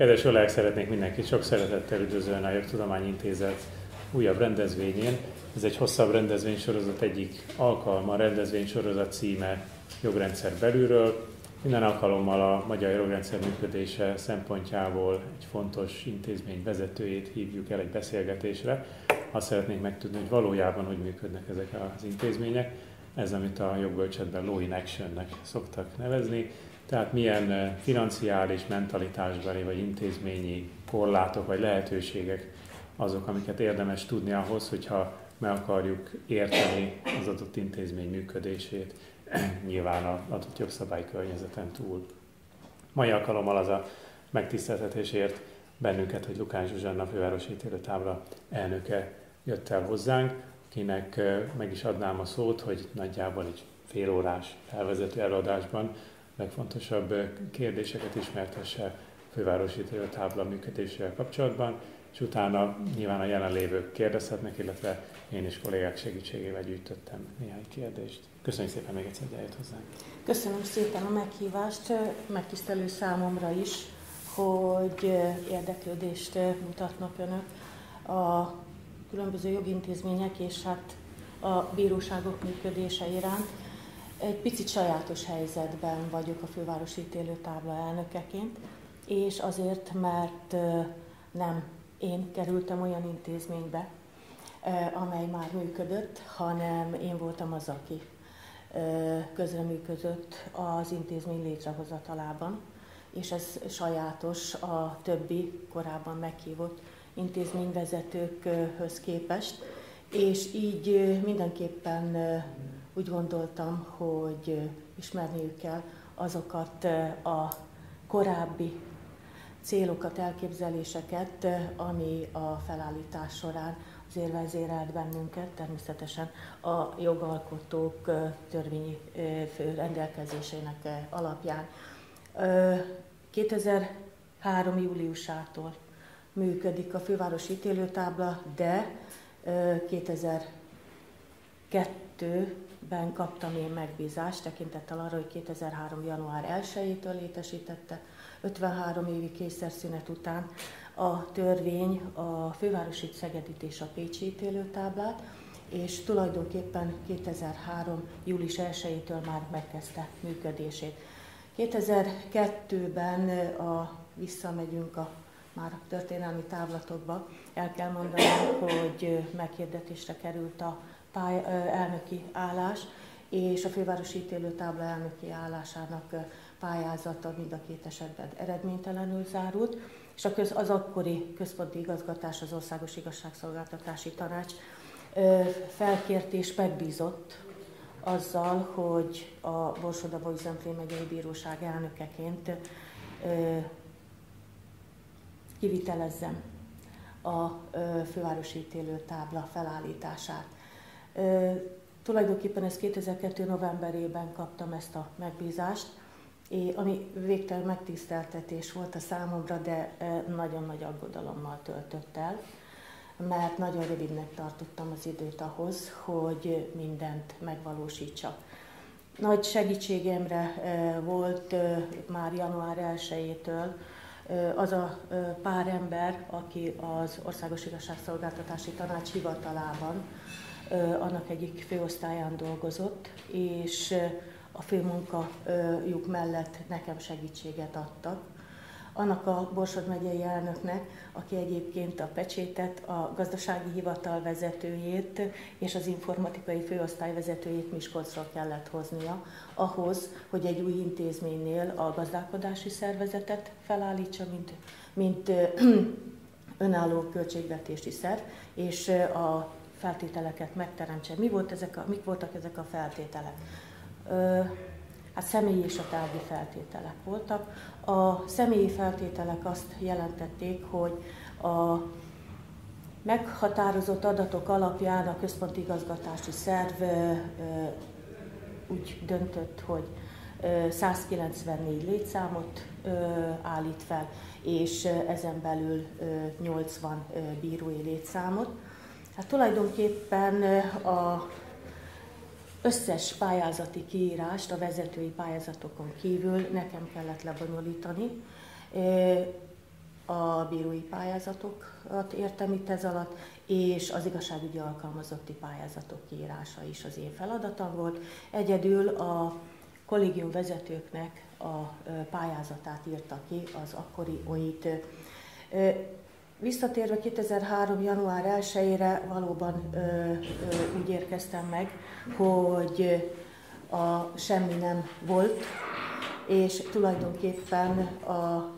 Kedves kollégák, szeretnék mindenkit sok szeretettel üdvözölni a Jogtudományi Intézet újabb rendezvényén. Ez egy hosszabb rendezvénysorozat egyik alkalma, a rendezvénysorozat címe Jogrendszer belülről. Minden alkalommal a magyar jogrendszer működése szempontjából egy fontos intézmény vezetőjét hívjuk el egy beszélgetésre. Azt szeretnénk megtudni, hogy valójában hogy működnek ezek az intézmények. Ez, amit a jogbölcsetben law in action-nek szoktak nevezni. Tehát milyen eh, financiális, mentalitásbeli vagy intézményi korlátok vagy lehetőségek azok, amiket érdemes tudni ahhoz, hogyha meg akarjuk érteni az adott intézmény működését, nyilván az adott jogszabályi környezeten túl. Mai alkalommal az a megtiszteltetésért bennünket, hogy Lukán Zsuzsanna fővárosi tábla elnöke jött el hozzánk, akinek eh, meg is adnám a szót, hogy nagyjából egy fél órás felvezető előadásban legfontosabb kérdéseket ismertesse fővárosi tábla működésével kapcsolatban, és utána nyilván a jelenlévők kérdezhetnek, illetve én is kollégák segítségével gyűjtöttem néhány kérdést. Köszönjük szépen még egyszer, hogy eljött hozzánk. Köszönöm szépen a meghívást, megtisztelő számomra is, hogy érdeklődést mutatnak önök a különböző jogintézmények és hát a bíróságok működése iránt. Egy picit sajátos helyzetben vagyok a fővárosi ítélőtábla elnökeként, és azért, mert nem én kerültem olyan intézménybe, amely már működött, hanem én voltam az, aki közreműködött az intézmény létrehozatalában, és ez sajátos a többi korábban meghívott intézményvezetőkhöz képest, és így mindenképpen úgy gondoltam, hogy ismerniük kell azokat a korábbi célokat, elképzeléseket, ami a felállítás során azért vezérelt bennünket, természetesen a jogalkotók törvényi rendelkezésének alapján. 2003. júliusától működik a fővárosi ítélőtábla, de 2002 ben kaptam én megbízást, tekintettel arra, hogy 2003. január 1-től létesítette, 53 évi kényszerszünet után a törvény a fővárosi Szegedit és a Pécsi ítélőtáblát, és tulajdonképpen 2003. július 1-től már megkezdte működését. 2002-ben a, visszamegyünk a már történelmi távlatokba, el kell mondanom, hogy meghirdetésre került a pály, elnöki állás, és a fővárosi ítélőtábla elnöki állásának pályázata mind a két esetben eredménytelenül zárult, és a köz, az akkori központi igazgatás, az Országos Igazságszolgáltatási Tanács felkért és megbízott azzal, hogy a Borsodaba Üzemplé megyei bíróság elnökeként kivitelezzem a fővárosi ítélőtábla felállítását. Tulajdonképpen ez 2002. novemberében kaptam ezt a megbízást, ami végtelen megtiszteltetés volt a számomra, de nagyon nagy aggodalommal töltött el, mert nagyon rövidnek tartottam az időt ahhoz, hogy mindent megvalósítsak. Nagy segítségemre volt már január 1-től az a pár ember, aki az Országos Igazságszolgáltatási Tanács hivatalában annak egyik főosztályán dolgozott, és a főmunkajuk mellett nekem segítséget adtak. Annak a Borsod megyei elnöknek, aki egyébként a pecsétet, a gazdasági hivatal vezetőjét és az informatikai főosztály vezetőjét Miskolcról kellett hoznia, ahhoz, hogy egy új intézménynél a gazdálkodási szervezetet felállítsa, mint, mint önálló költségvetési szerv, és a feltételeket megteremtse. Mi volt ezek a, mik voltak ezek a feltételek? Hát személyi és a tárgyi feltételek voltak. A személyi feltételek azt jelentették, hogy a meghatározott adatok alapján a központi igazgatási szerv úgy döntött, hogy 194 létszámot állít fel, és ezen belül 80 bírói létszámot. Hát tulajdonképpen a összes pályázati kiírást a vezetői pályázatokon kívül nekem kellett lebonyolítani. a bírói pályázatokat értem itt ez alatt, és az igazságügyi alkalmazotti pályázatok kiírása is az én feladatom volt. Egyedül a kollégium vezetőknek a pályázatát írta ki az akkori OIT. Visszatérve 2003. január 1-ére valóban ö, ö, úgy érkeztem meg, hogy a semmi nem volt, és tulajdonképpen a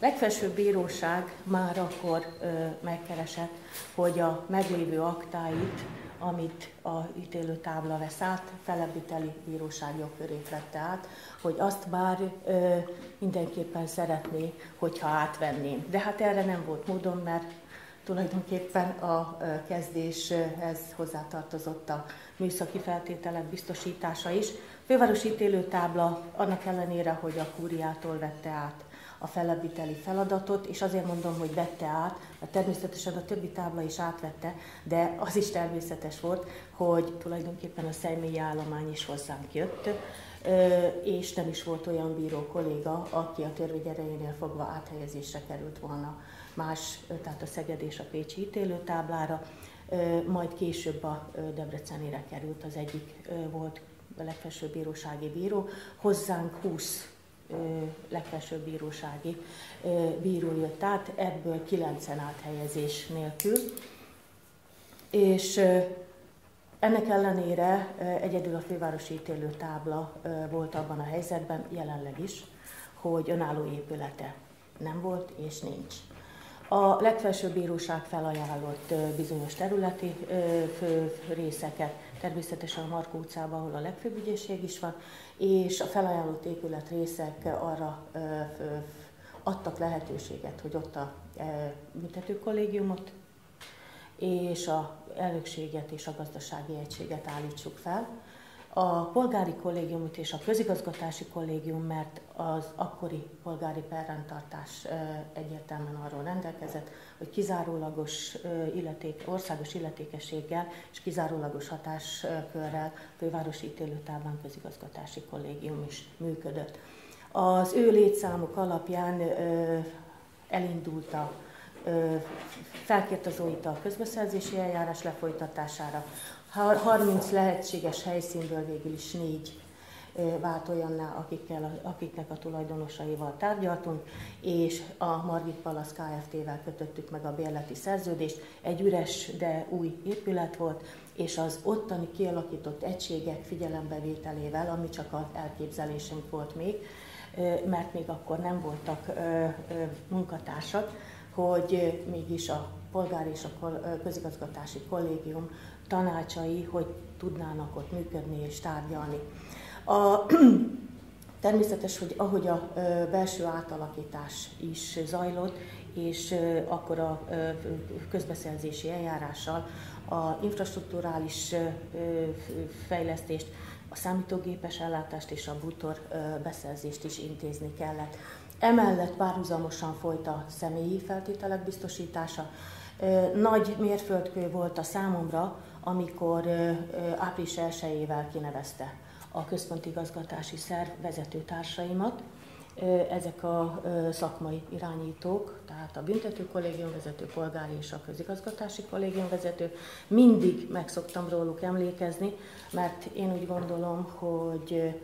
legfelsőbb bíróság már akkor ö, megkeresett, hogy a meglévő aktáit, amit a ítélőtábla vesz át, felebbiteli bíróság jogkörét vette át, hogy azt bár ö, mindenképpen szeretné, hogyha átvenném. De hát erre nem volt módon, mert tulajdonképpen a kezdéshez hozzátartozott a műszaki feltételek biztosítása is. Fővárosi ítélőtábla annak ellenére, hogy a kúriától vette át a felebbviteli feladatot, és azért mondom, hogy vette át, mert természetesen a többi tábla is átvette, de az is természetes volt, hogy tulajdonképpen a személyi állomány is hozzánk jött, és nem is volt olyan bíró kolléga, aki a törvény erejénél fogva áthelyezésre került volna más, tehát a Szeged és a Pécsi ítélőtáblára, majd később a Debrecenére került az egyik volt a legfelsőbb bírósági bíró. Hozzánk 20 legfelsőbb bírósági bíró jött át, ebből 9-en áthelyezés nélkül. És ennek ellenére egyedül a fővárosi ítélő tábla volt abban a helyzetben, jelenleg is, hogy önálló épülete nem volt és nincs. A legfelsőbb bíróság felajánlott bizonyos területi részeket, természetesen a Markó utcában, ahol a legfőbb ügyészség is van, és a felajánlott épület részek arra adtak lehetőséget, hogy ott a büntetőkollégiumot és a elnökséget és a gazdasági egységet állítsuk fel a polgári kollégiumot és a közigazgatási kollégium, mert az akkori polgári perrendtartás egyértelműen arról rendelkezett, hogy kizárólagos illeték, országos illetékességgel és kizárólagos hatáskörrel fővárosi ítélőtávban közigazgatási kollégium is működött. Az ő létszámuk alapján elindult a felkért az OIT a közbeszerzési eljárás lefolytatására. 30 lehetséges helyszínből végül is négy vált olyanná, akikkel, akiknek a tulajdonosaival tárgyaltunk, és a Margit Palasz Kft-vel kötöttük meg a bérleti szerződést. Egy üres, de új épület volt, és az ottani kialakított egységek figyelembevételével, ami csak az elképzelésünk volt még, mert még akkor nem voltak munkatársak, hogy mégis a polgári és a közigazgatási kollégium tanácsai, hogy tudnának ott működni és tárgyalni. A, természetes, hogy ahogy a belső átalakítás is zajlott, és akkor a közbeszerzési eljárással a infrastruktúrális fejlesztést, a számítógépes ellátást és a bútor beszerzést is intézni kellett. Emellett párhuzamosan folyt a személyi feltételek biztosítása. Nagy mérföldkő volt a számomra, amikor április 1-ével kinevezte a központi igazgatási szerv vezetőtársaimat. Ezek a szakmai irányítók, tehát a büntető kollégium vezető, polgári és a közigazgatási kollégium vezető. Mindig meg szoktam róluk emlékezni, mert én úgy gondolom, hogy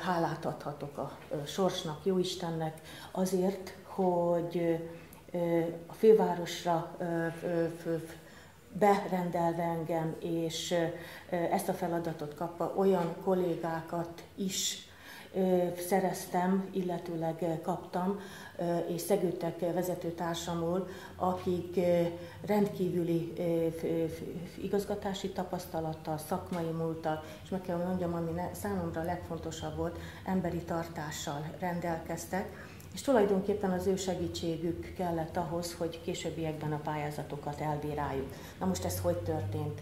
hálát adhatok a sorsnak, jó Istennek azért, hogy a fővárosra berendelve engem, és ezt a feladatot kapva olyan kollégákat is szereztem, illetőleg kaptam, és szegődtek vezetőtársamul, akik rendkívüli igazgatási tapasztalattal, szakmai múltal, és meg kell mondjam, ami számomra legfontosabb volt, emberi tartással rendelkeztek, és tulajdonképpen az ő segítségük kellett ahhoz, hogy későbbiekben a pályázatokat elbíráljuk. Na most ez hogy történt?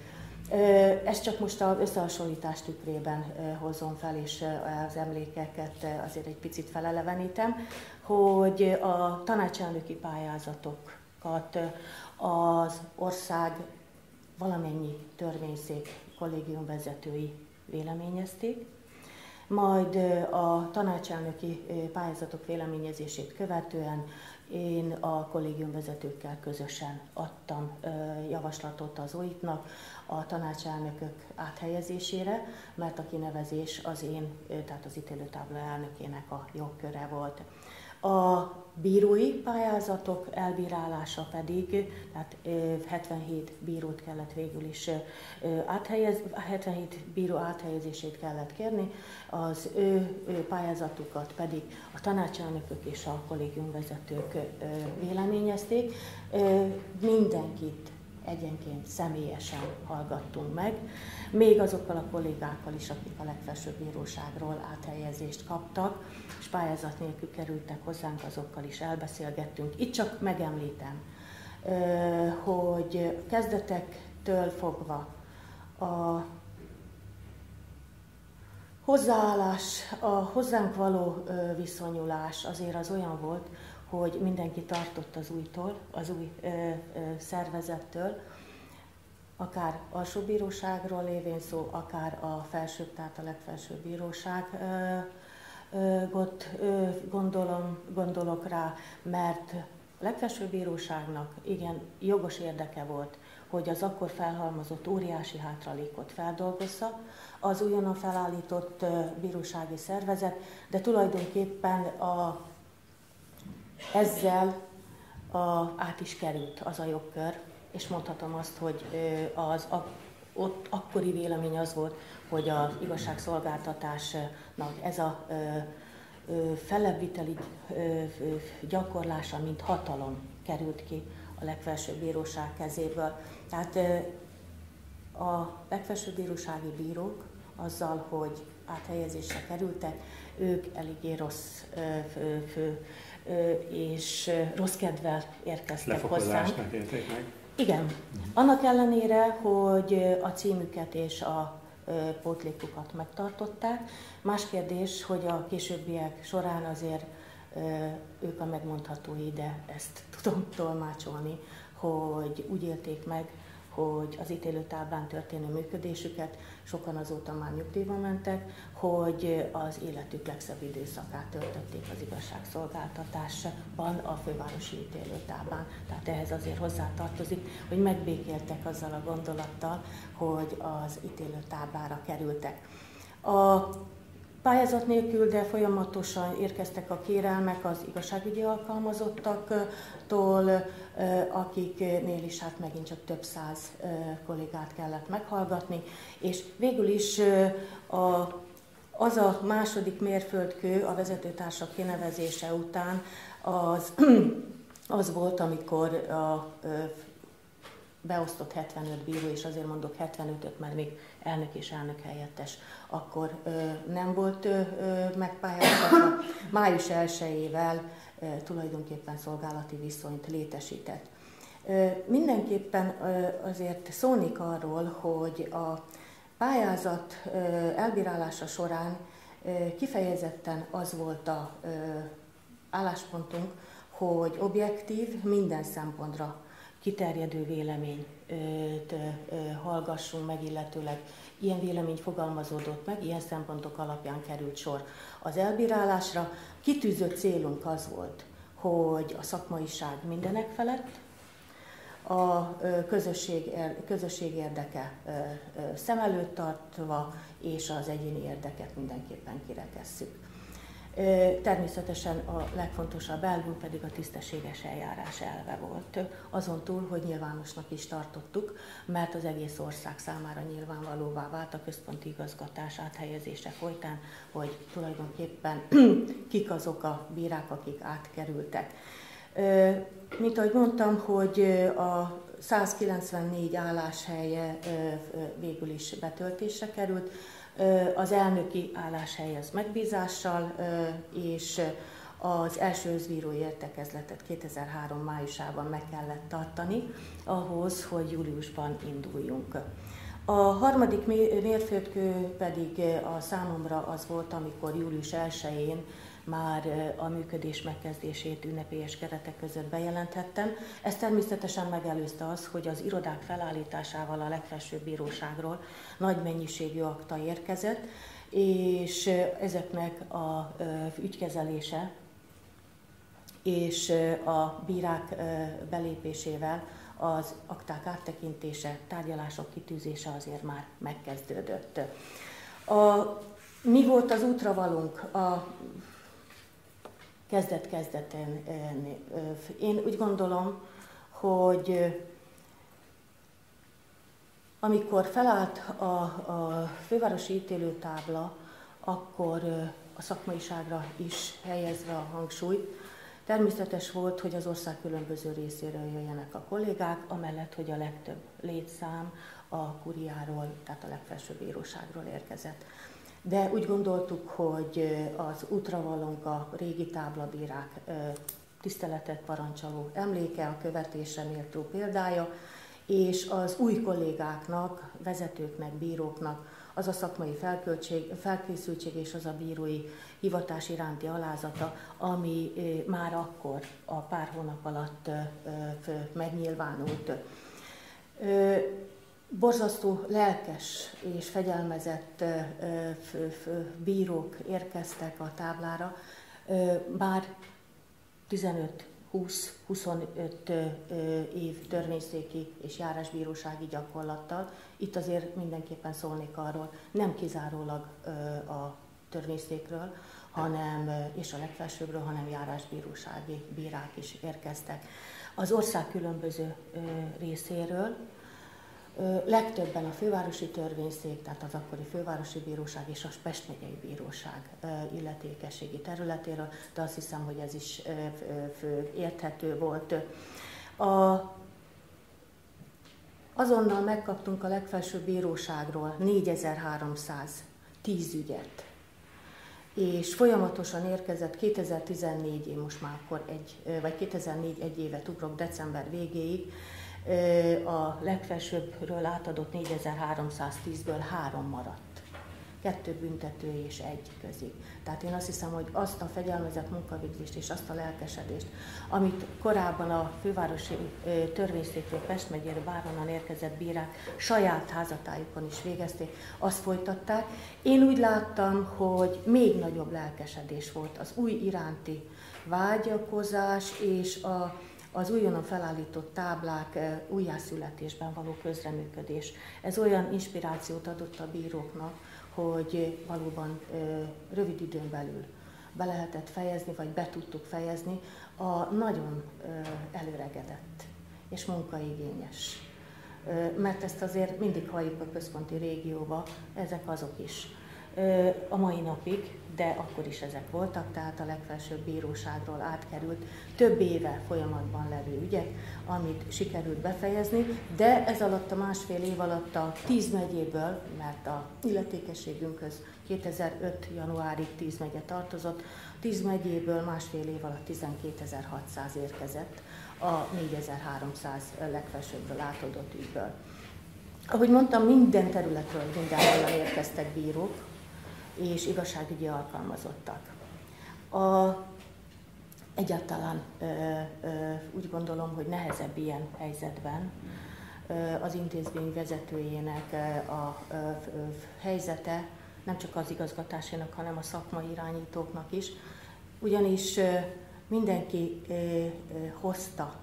Ezt csak most az összehasonlítás tükrében hozom fel, és az emlékeket azért egy picit felelevenítem, hogy a tanácselnöki pályázatokat az ország valamennyi törvényszék kollégium vezetői véleményezték, majd a tanácselnöki pályázatok véleményezését követően én a kollégium vezetőkkel közösen adtam javaslatot az OIT-nak a tanácselnökök áthelyezésére, mert a kinevezés az én, tehát az ítélőtábla elnökének a jogköre volt. A bírói pályázatok elbírálása pedig, tehát 77 bírót kellett végül is áthelyez, 77 bíró áthelyezését kellett kérni, az ő, pályázatukat pedig a tanácselnökök és a kollégiumvezetők véleményezték. Mindenkit egyenként személyesen hallgattunk meg, még azokkal a kollégákkal is, akik a legfelsőbb bíróságról áthelyezést kaptak, és pályázat nélkül kerültek hozzánk, azokkal is elbeszélgettünk. Itt csak megemlítem, hogy kezdetektől fogva a hozzáállás, a hozzánk való viszonyulás azért az olyan volt, hogy mindenki tartott az újtól, az új ö, ö, szervezettől, akár alsóbíróságról lévén szó, akár a felsőbb, tehát a legfelsőbb bíróság ott gondolom, gondolok rá, mert a legfelsőbb bíróságnak igen jogos érdeke volt, hogy az akkor felhalmozott óriási hátralékot feldolgozza, az újonnan felállított bírósági szervezet, de tulajdonképpen a ezzel a, át is került az a jogkör, és mondhatom azt, hogy az a, ott akkori vélemény az volt, hogy az igazságszolgáltatásnak ez a felebbviteli gyakorlása, mint hatalom került ki a legfelsőbb bíróság kezéből. Tehát a legfelsőbb bírósági bírók azzal, hogy áthelyezésre kerültek, ők eléggé rossz fő, fő, és rossz kedvel érkeztek hozzánk. meg? Igen. Annak ellenére, hogy a címüket és a pótlékukat megtartották. Más kérdés, hogy a későbbiek során azért ők a megmondhatói, de ezt tudom tolmácsolni, hogy úgy élték meg, hogy az ítélőtáblán történő működésüket, sokan azóta már nyugdíjba mentek, hogy az életük legszebb időszakát töltötték az igazságszolgáltatásban a fővárosi ítélőtáblán. Tehát ehhez azért hozzátartozik, hogy megbékéltek azzal a gondolattal, hogy az ítélőtáblára kerültek. A Pályázat nélkül, de folyamatosan érkeztek a kérelmek az igazságügyi alkalmazottaktól, akiknél is hát megint csak több száz kollégát kellett meghallgatni, és végül is a, az a második mérföldkő a vezetőtársak kinevezése után az, az volt, amikor a beosztott 75 bíró, és azért mondok 75-öt, mert még elnök és elnök helyettes akkor ö, nem volt ö, megpályáztatva. Május 1-ével ö, tulajdonképpen szolgálati viszonyt létesített. Ö, mindenképpen ö, azért szólnik arról, hogy a pályázat elbírálása során kifejezetten az volt a álláspontunk, hogy objektív, minden szempontra kiterjedő véleményt hallgassunk meg, illetőleg ilyen vélemény fogalmazódott meg, ilyen szempontok alapján került sor az elbírálásra. Kitűzött célunk az volt, hogy a szakmaiság mindenek felett, a közösség, közösség érdeke szem előtt tartva, és az egyéni érdeket mindenképpen kirekesszük. Természetesen a legfontosabb elvünk pedig a tisztességes eljárás elve volt. Azon túl, hogy nyilvánosnak is tartottuk, mert az egész ország számára nyilvánvalóvá vált a központi igazgatás áthelyezése folytán, hogy tulajdonképpen kik azok a bírák, akik átkerültek. Mint ahogy mondtam, hogy a 194 álláshelye végül is betöltésre került, az elnöki álláshely az megbízással, és az első özbírói értekezletet 2003 májusában meg kellett tartani, ahhoz, hogy júliusban induljunk. A harmadik mérföldkő pedig a számomra az volt, amikor július 1-én már a működés megkezdését ünnepélyes keretek között bejelenthettem. Ez természetesen megelőzte az, hogy az irodák felállításával a legfelsőbb bíróságról nagy mennyiségű akta érkezett, és ezeknek a ügykezelése és a bírák belépésével az akták áttekintése, tárgyalások kitűzése azért már megkezdődött. A, mi volt az útravalunk a kezdet-kezdeten? Én úgy gondolom, hogy amikor felállt a, a fővárosi ítélőtábla, akkor a szakmaiságra is helyezve a hangsúlyt, Természetes volt, hogy az ország különböző részéről jöjjenek a kollégák, amellett, hogy a legtöbb létszám a kuriáról, tehát a legfelsőbb bíróságról érkezett. De úgy gondoltuk, hogy az útravalónk a régi táblabírák tiszteletet parancsoló emléke, a követésre méltó példája, és az új kollégáknak, vezetőknek, bíróknak az a szakmai felkészültség és az a bírói hivatás iránti alázata, ami már akkor a pár hónap alatt megnyilvánult. Borzasztó lelkes és fegyelmezett bírók érkeztek a táblára, bár 15 20-25 év törvényszéki és járásbírósági gyakorlattal. Itt azért mindenképpen szólnék arról, nem kizárólag a törvényszékről, hanem, és a legfelsőbbről, hanem járásbírósági bírák is érkeztek. Az ország különböző részéről, legtöbben a fővárosi törvényszék, tehát az akkori fővárosi bíróság és a Pest megyei bíróság illetékességi területéről, de azt hiszem, hogy ez is érthető volt. A, azonnal megkaptunk a legfelsőbb bíróságról 4310 ügyet, és folyamatosan érkezett 2014, én most már akkor egy, vagy 2004 egy évet ugrok december végéig, a legfelsőbbről átadott 4310-ből három maradt. Kettő büntető és egy közig. Tehát én azt hiszem, hogy azt a fegyelmezett munkavégzést és azt a lelkesedést, amit korábban a fővárosi törvényszékről Pest megyéről bárhonnan érkezett bírák saját házatájukon is végezték, azt folytatták. Én úgy láttam, hogy még nagyobb lelkesedés volt az új iránti vágyakozás és a az újonnan felállított táblák eh, újjászületésben való közreműködés. Ez olyan inspirációt adott a bíróknak, hogy valóban eh, rövid időn belül be lehetett fejezni, vagy be tudtuk fejezni a nagyon eh, előregedett és munkaigényes. Mert ezt azért mindig halljuk a központi régióba, ezek azok is a mai napig, de akkor is ezek voltak, tehát a legfelsőbb bíróságról átkerült több éve folyamatban levő ügyek, amit sikerült befejezni, de ez alatt a másfél év alatt a 10 megyéből, mert a illetékességünkhöz 2005. januárig 10 megye tartozott, 10 megyéből másfél év alatt 12.600 érkezett a 4.300 legfelsőbbről átadott ügyből. Ahogy mondtam, minden területről, mindenhol érkeztek bírók, és igazságügyi alkalmazottak. A, egyáltalán ö, ö, úgy gondolom, hogy nehezebb ilyen helyzetben ö, az intézmény vezetőjének a ö, ö, helyzete, nem csak az igazgatásének, hanem a szakmai irányítóknak is, ugyanis ö, mindenki ö, ö, hozta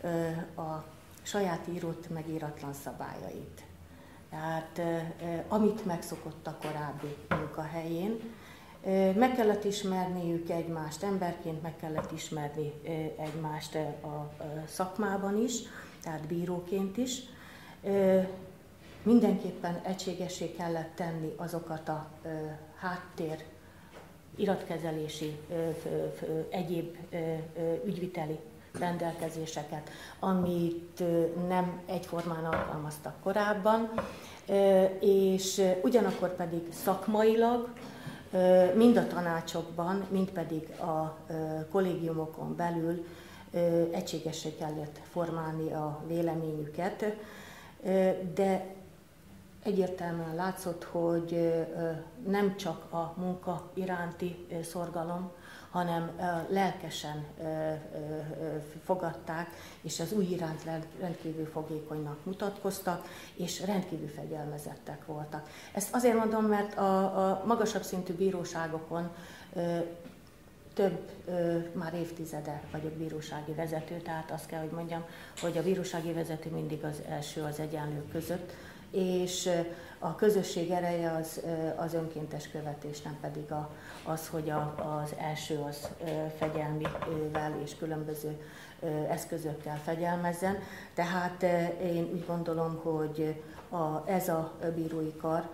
ö, a saját írott, megíratlan szabályait tehát amit megszokott a korábbi munkahelyén, meg kellett ismerniük egymást emberként, meg kellett ismerni egymást a szakmában is, tehát bíróként is. Mindenképpen egységesé kellett tenni azokat a háttér iratkezelési, egyéb ügyviteli rendelkezéseket, amit nem egyformán alkalmaztak korábban, és ugyanakkor pedig szakmailag, mind a tanácsokban, mind pedig a kollégiumokon belül egységesé kellett formálni a véleményüket, de egyértelműen látszott, hogy nem csak a munka iránti szorgalom, hanem lelkesen fogadták, és az új iránt rendkívül fogékonynak mutatkoztak, és rendkívül fegyelmezettek voltak. Ezt azért mondom, mert a, a magasabb szintű bíróságokon több, már évtizede vagyok bírósági vezető, tehát azt kell, hogy mondjam, hogy a bírósági vezető mindig az első az egyenlők között, és a közösség ereje az, az önkéntes követés, nem pedig a, az, hogy a, az első az fegyelmivel és különböző eszközökkel fegyelmezzen. Tehát én úgy gondolom, hogy a, ez a bírói kar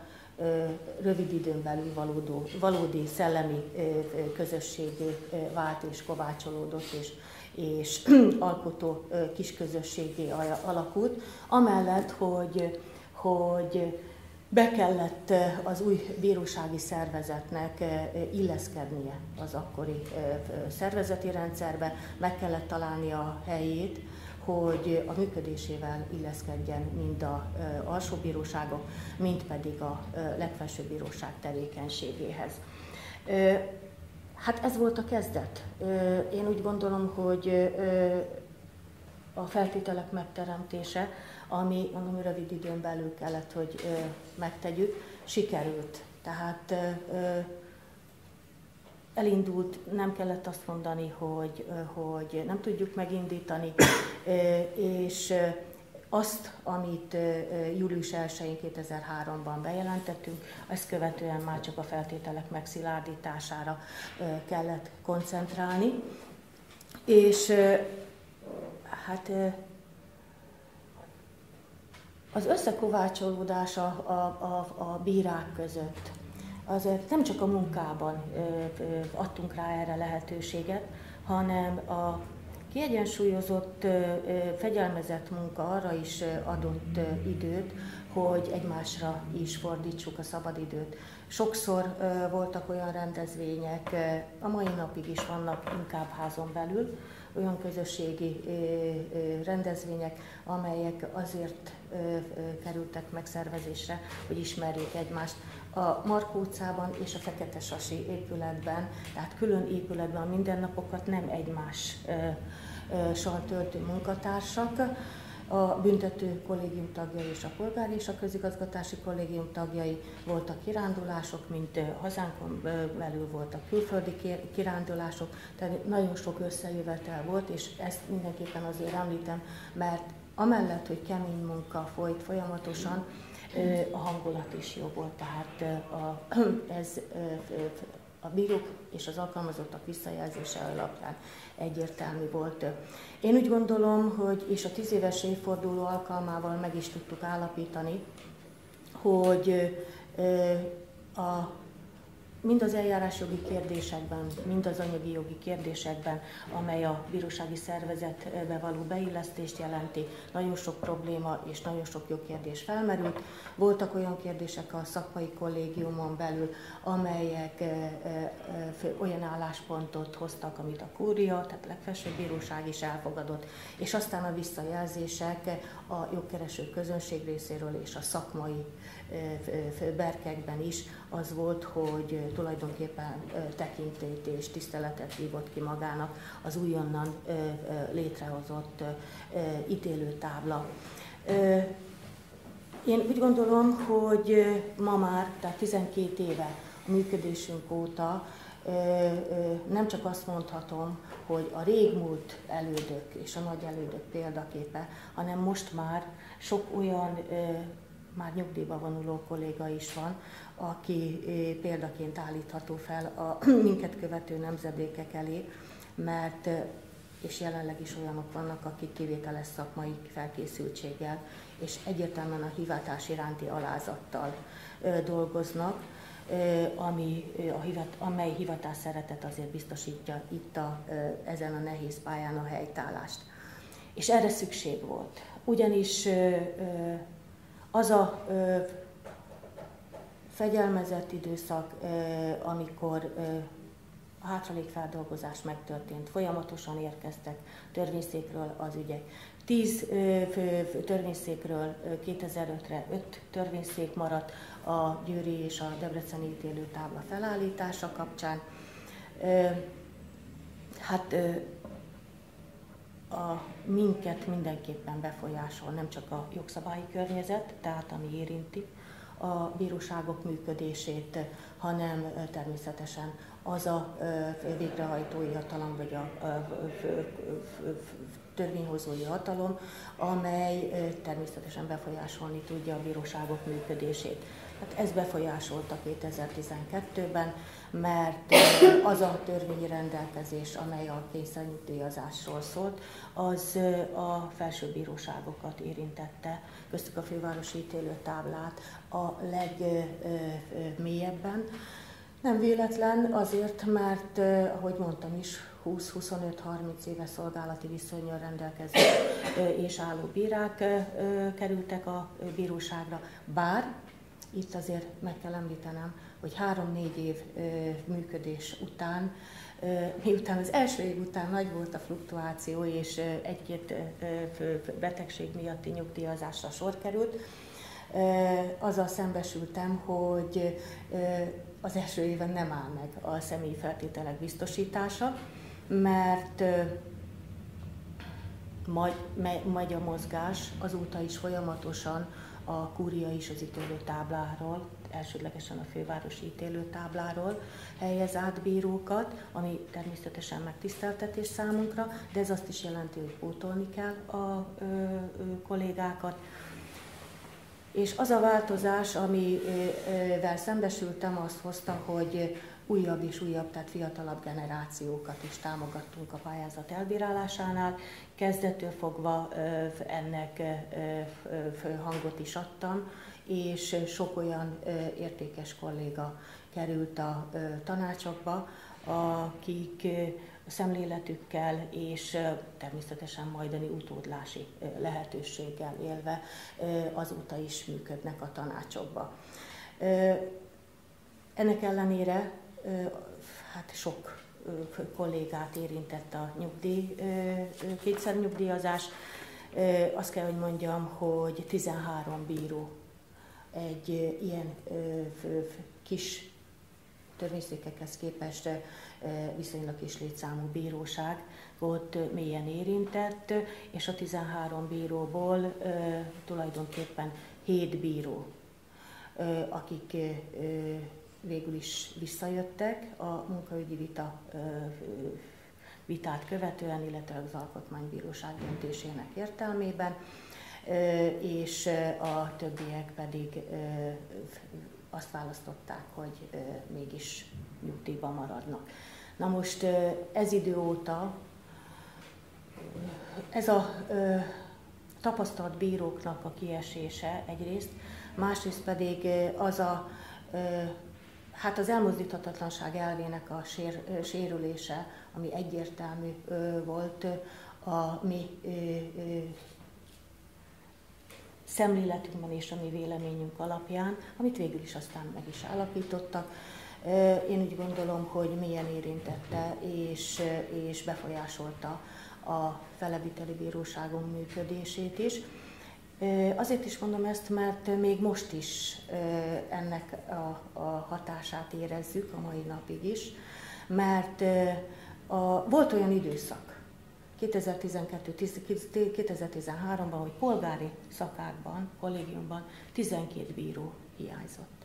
rövid időn belül valódó, valódi szellemi közösségé vált és kovácsolódott, és, és alkotó kisközösségé alakult, amellett, hogy, hogy be kellett az új bírósági szervezetnek illeszkednie az akkori szervezeti rendszerbe, meg kellett találni a helyét, hogy a működésével illeszkedjen mind a alsóbíróságok, mind pedig a legfelsőbb bíróság tevékenységéhez. Hát ez volt a kezdet. Én úgy gondolom, hogy a feltételek megteremtése, ami mondom, rövid időn belül kellett, hogy megtegyük, sikerült. Tehát elindult, nem kellett azt mondani, hogy, hogy nem tudjuk megindítani, és azt, amit július 1-én 2003-ban bejelentettünk, ezt követően már csak a feltételek megszilárdítására kellett koncentrálni. És hát az összekovácsolódás a, a, a, a bírák között, azért nem csak a munkában adtunk rá erre lehetőséget, hanem a kiegyensúlyozott, fegyelmezett munka arra is adott időt, hogy egymásra is fordítsuk a szabadidőt. Sokszor voltak olyan rendezvények, a mai napig is vannak inkább házon belül, olyan közösségi rendezvények, amelyek azért kerültek megszervezésre, hogy ismerjék egymást. A Markó utcában és a Fekete Sasi épületben, tehát külön épületben a mindennapokat nem egymással töltő munkatársak, a büntető kollégium tagjai és a polgári és a közigazgatási kollégium tagjai voltak kirándulások, mint hazánkon belül voltak külföldi kirándulások, tehát nagyon sok összejövetel volt, és ezt mindenképpen azért említem, mert amellett, hogy kemény munka folyt folyamatosan, a hangulat is jó volt, tehát a, ez a bírók és az alkalmazottak visszajelzése alapján egyértelmű volt. Én úgy gondolom, hogy és a tíz éves évforduló alkalmával meg is tudtuk állapítani, hogy a mind az eljárásjogi kérdésekben, mind az anyagi jogi kérdésekben, amely a bírósági szervezetbe való beillesztést jelenti, nagyon sok probléma és nagyon sok jogkérdés felmerült. Voltak olyan kérdések a szakmai kollégiumon belül, amelyek olyan álláspontot hoztak, amit a kúria, tehát a legfelsőbb bíróság is elfogadott, és aztán a visszajelzések a jogkereső közönség részéről és a szakmai berkekben is az volt, hogy tulajdonképpen tekintélyt és tiszteletet hívott ki magának az újonnan létrehozott ítélőtábla. Én úgy gondolom, hogy ma már, tehát 12 éve a működésünk óta nem csak azt mondhatom, hogy a régmúlt elődök és a nagy elődök példaképe, hanem most már sok olyan már nyugdíjba vonuló kolléga is van, aki eh, példaként állítható fel a minket követő nemzedékek elé, mert eh, és jelenleg is olyanok vannak, akik kivételes szakmai felkészültséggel és egyértelműen a hivatás iránti alázattal eh, dolgoznak, ami a hivat, amely hivatás szeretet azért biztosítja itt a, ezen a nehéz pályán a helytállást. És erre szükség volt. Ugyanis az a ö, fegyelmezett időszak, ö, amikor ö, a hátralékfeldolgozás megtörtént, folyamatosan érkeztek törvényszékről az ügyek. Tíz törvényszékről 2005-re öt törvényszék maradt a Győri és a Debreceni ítélőtábla felállítása kapcsán. Hát a minket mindenképpen befolyásol, nem csak a jogszabályi környezet, tehát ami érinti a bíróságok működését, hanem természetesen az a végrehajtói hatalom, vagy a törvényhozói hatalom, amely természetesen befolyásolni tudja a bíróságok működését. Hát ez befolyásolta 2012-ben, mert az a törvényi rendelkezés, amely a kényszernyugdíjazásról szólt, az a felső bíróságokat érintette, köztük a fővárosi ítélőtáblát a legmélyebben. Nem véletlen azért, mert, ahogy mondtam is, 20-25-30 éve szolgálati viszonyjal rendelkező és álló bírák kerültek a bíróságra, bár itt azért meg kell említenem, hogy három-négy év működés után, miután az első év után nagy volt a fluktuáció, és egy-két betegség miatti nyugdíjazásra sor került, azzal szembesültem, hogy az első éven nem áll meg a személyi feltételek biztosítása, mert megy a mozgás, azóta is folyamatosan a kúria is az ítélőtábláról, elsődlegesen a fővárosi ítélőtábláról helyez át bírókat, ami természetesen megtiszteltetés számunkra, de ez azt is jelenti, hogy pótolni kell a ö, ö, kollégákat. És az a változás, amivel szembesültem, azt hozta, hogy újabb és újabb, tehát fiatalabb generációkat is támogattunk a pályázat elbírálásánál. Kezdettől fogva ennek hangot is adtam, és sok olyan értékes kolléga került a tanácsokba, akik a szemléletükkel és természetesen majdani utódlási lehetőséggel élve azóta is működnek a tanácsokba. Ennek ellenére hát sok kollégát érintett a nyugdíj, nyugdíjazás. Azt kell, hogy mondjam, hogy 13 bíró egy ilyen kis törvényszékekhez képest viszonylag kis létszámú bíróság volt mélyen érintett, és a 13 bíróból tulajdonképpen 7 bíró, akik végül is visszajöttek a munkaügyi vita vitát követően, illetve az Alkotmánybíróság döntésének értelmében, és a többiek pedig azt választották, hogy mégis nyugdíjban maradnak. Na most ez idő óta ez a tapasztalt bíróknak a kiesése egyrészt, másrészt pedig az a Hát az elmozdíthatatlanság elvének a sér, sérülése, ami egyértelmű volt a mi szemléletünkben és a mi véleményünk alapján, amit végül is aztán meg is állapítottak. Én úgy gondolom, hogy milyen érintette és, és befolyásolta a felebiteli bíróságunk működését is. Azért is mondom ezt, mert még most is ennek a, a hatását érezzük a mai napig is, mert a, volt olyan időszak, 2012-2013-ban, hogy polgári szakákban, kollégiumban 12 bíró hiányzott.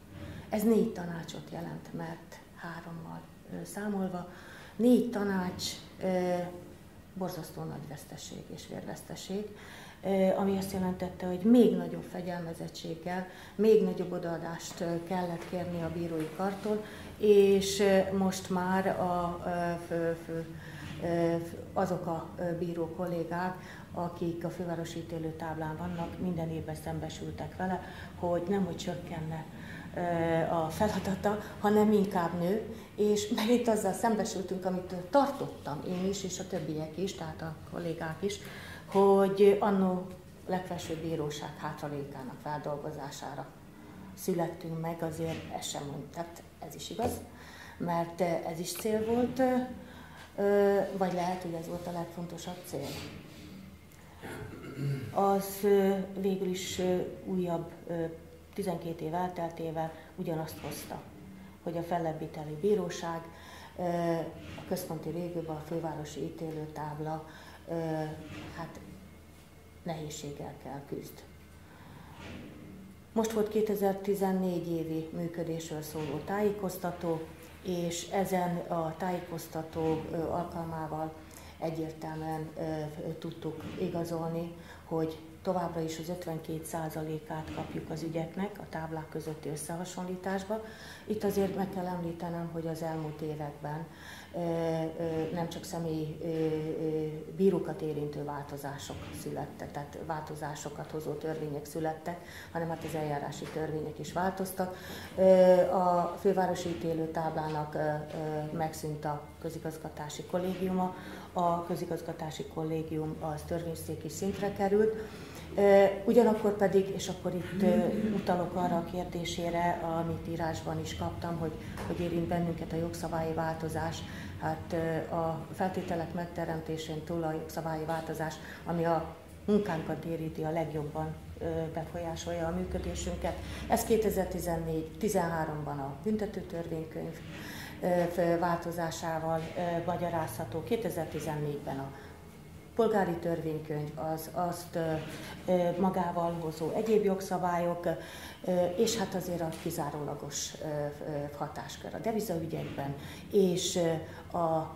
Ez négy tanácsot jelent, mert hárommal számolva. Négy tanács borzasztó nagy veszteség és vérveszteség ami azt jelentette, hogy még nagyobb fegyelmezettséggel, még nagyobb odaadást kellett kérni a bírói kartól, és most már a, fő, fő, azok a bíró kollégák, akik a fővárosi ítélőtáblán vannak, minden évben szembesültek vele, hogy nem, hogy csökkenne a feladata, hanem inkább nő, és megint azzal szembesültünk, amit tartottam én is, és a többiek is, tehát a kollégák is, hogy annó legfelsőbb bíróság hátralékának feldolgozására születtünk meg, azért ez sem mond, tehát ez is igaz, mert ez is cél volt, vagy lehet, hogy ez volt a legfontosabb cél. Az végül is újabb 12 év elteltével ugyanazt hozta, hogy a fellebbíteli bíróság a központi régióban a fővárosi ítélőtábla hát nehézséggel kell küzd. Most volt 2014 évi működésről szóló tájékoztató, és ezen a tájékoztató alkalmával egyértelműen tudtuk igazolni, hogy továbbra is az 52%-át kapjuk az ügyeknek a táblák közötti összehasonlításba. Itt azért meg kell említenem, hogy az elmúlt években nem csak személyi bírókat érintő változások születtek, tehát változásokat hozó törvények születtek, hanem hát az eljárási törvények is változtak. A fővárosi ítélő táblának megszűnt a közigazgatási kollégiuma, a közigazgatási kollégium az törvényszéki szintre került, Ugyanakkor pedig, és akkor itt utalok arra a kérdésére, amit írásban is kaptam, hogy, hogy érint bennünket a jogszabályi változás, hát a feltételek megteremtésén túl a jogszabályi változás, ami a munkánkat érinti a legjobban befolyásolja a működésünket. Ez 2014-13-ban a büntetőtörvénykönyv változásával magyarázható, 2014-ben a polgári törvénykönyv, az azt magával hozó egyéb jogszabályok, és hát azért a kizárólagos hatáskör a devizaügyekben, és a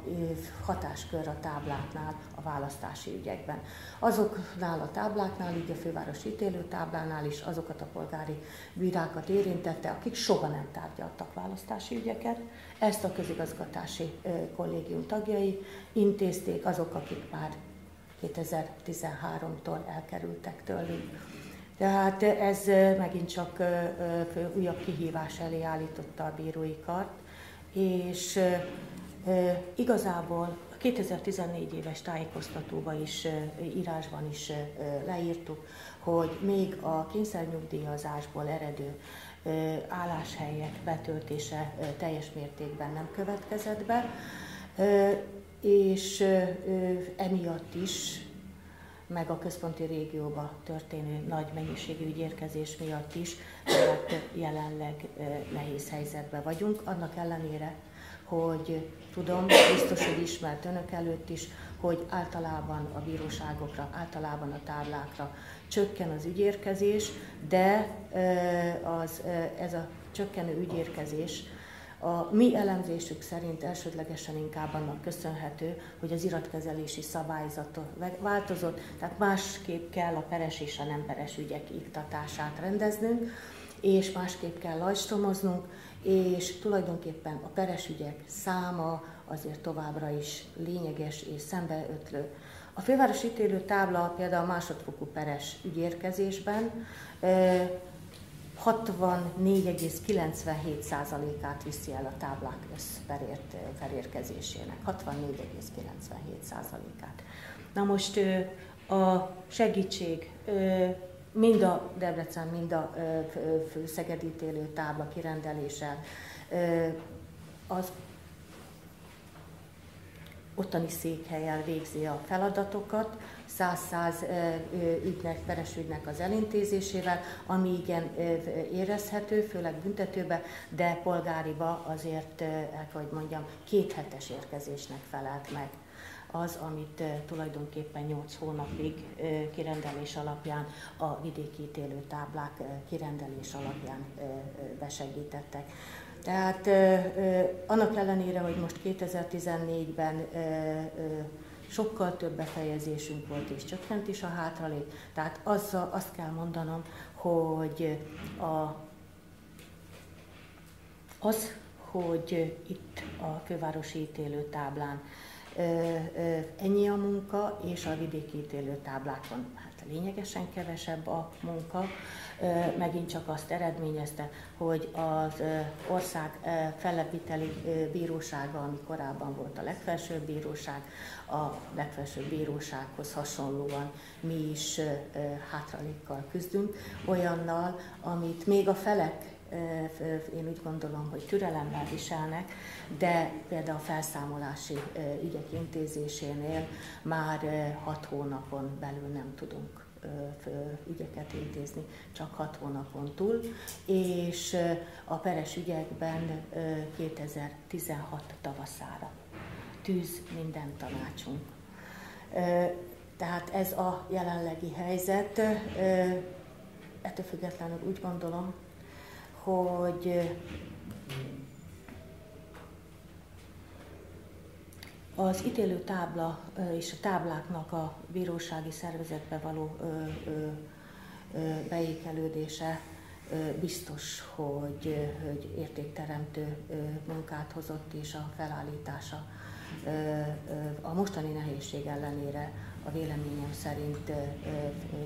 hatáskör a tábláknál, a választási ügyekben. Azoknál a tábláknál, így a főváros ítélőtáblánál is azokat a polgári bírákat érintette, akik soha nem tárgyaltak választási ügyeket. Ezt a közigazgatási kollégium tagjai intézték, azok, akik már 2013-tól elkerültek tőlünk. Tehát ez megint csak újabb kihívás elé állította a bírói kart, és igazából a 2014 éves tájékoztatóban is, írásban is leírtuk, hogy még a kényszernyugdíjazásból eredő álláshelyek betöltése teljes mértékben nem következett be, és emiatt is, meg a központi régióba történő nagy mennyiségű ügyérkezés miatt is, tehát jelenleg nehéz helyzetben vagyunk, annak ellenére, hogy tudom, biztos, hogy ismert önök előtt is, hogy általában a bíróságokra, általában a táblákra csökken az ügyérkezés, de az, ez a csökkenő ügyérkezés a mi elemzésük szerint elsődlegesen inkább annak köszönhető, hogy az iratkezelési szabályzat változott, tehát másképp kell a peres és a nem peres ügyek iktatását rendeznünk, és másképp kell lajstromoznunk, és tulajdonképpen a peres ügyek száma azért továbbra is lényeges és szembeötlő. A főváros tábla például a másodfokú peres ügyérkezésben 64,97%-át viszi el a táblák összperért felérkezésének. 64,97%-át. Na most a segítség mind a Debrecen, mind a Szegedítélő tábla kirendelése az ottani székhelyel végzi a feladatokat, 100-100 ügynek, peres ügynek az elintézésével, ami igen érezhető, főleg büntetőbe, de polgáriba azért, el hogy mondjam, két hetes érkezésnek felelt meg az, amit tulajdonképpen 8 hónapig kirendelés alapján a vidéki ítélő táblák kirendelés alapján besegítettek. Tehát annak ellenére, hogy most 2014-ben sokkal több befejezésünk volt, és csökkent is a hátralék. Tehát azzal, azt kell mondanom, hogy a, az, hogy itt a fővárosi ítélőtáblán ennyi a munka, és a vidéki ítélőtáblákon hát lényegesen kevesebb a munka, megint csak azt eredményezte, hogy az ország fellepíteli bírósága, ami korábban volt a legfelsőbb bíróság, a legfelsőbb bírósághoz hasonlóan mi is hátralékkal küzdünk, olyannal, amit még a felek én úgy gondolom, hogy türelemmel viselnek, de például a felszámolási ügyek intézésénél már hat hónapon belül nem tudunk ügyeket intézni csak hat hónapon túl, és a peres ügyekben 2016 tavaszára tűz minden tanácsunk. Tehát ez a jelenlegi helyzet. Ettől függetlenül úgy gondolom, hogy az ítélő tábla és a tábláknak a bírósági szervezetbe való beékelődése biztos, hogy, hogy értékteremtő munkát hozott, és a felállítása a mostani nehézség ellenére a véleményem szerint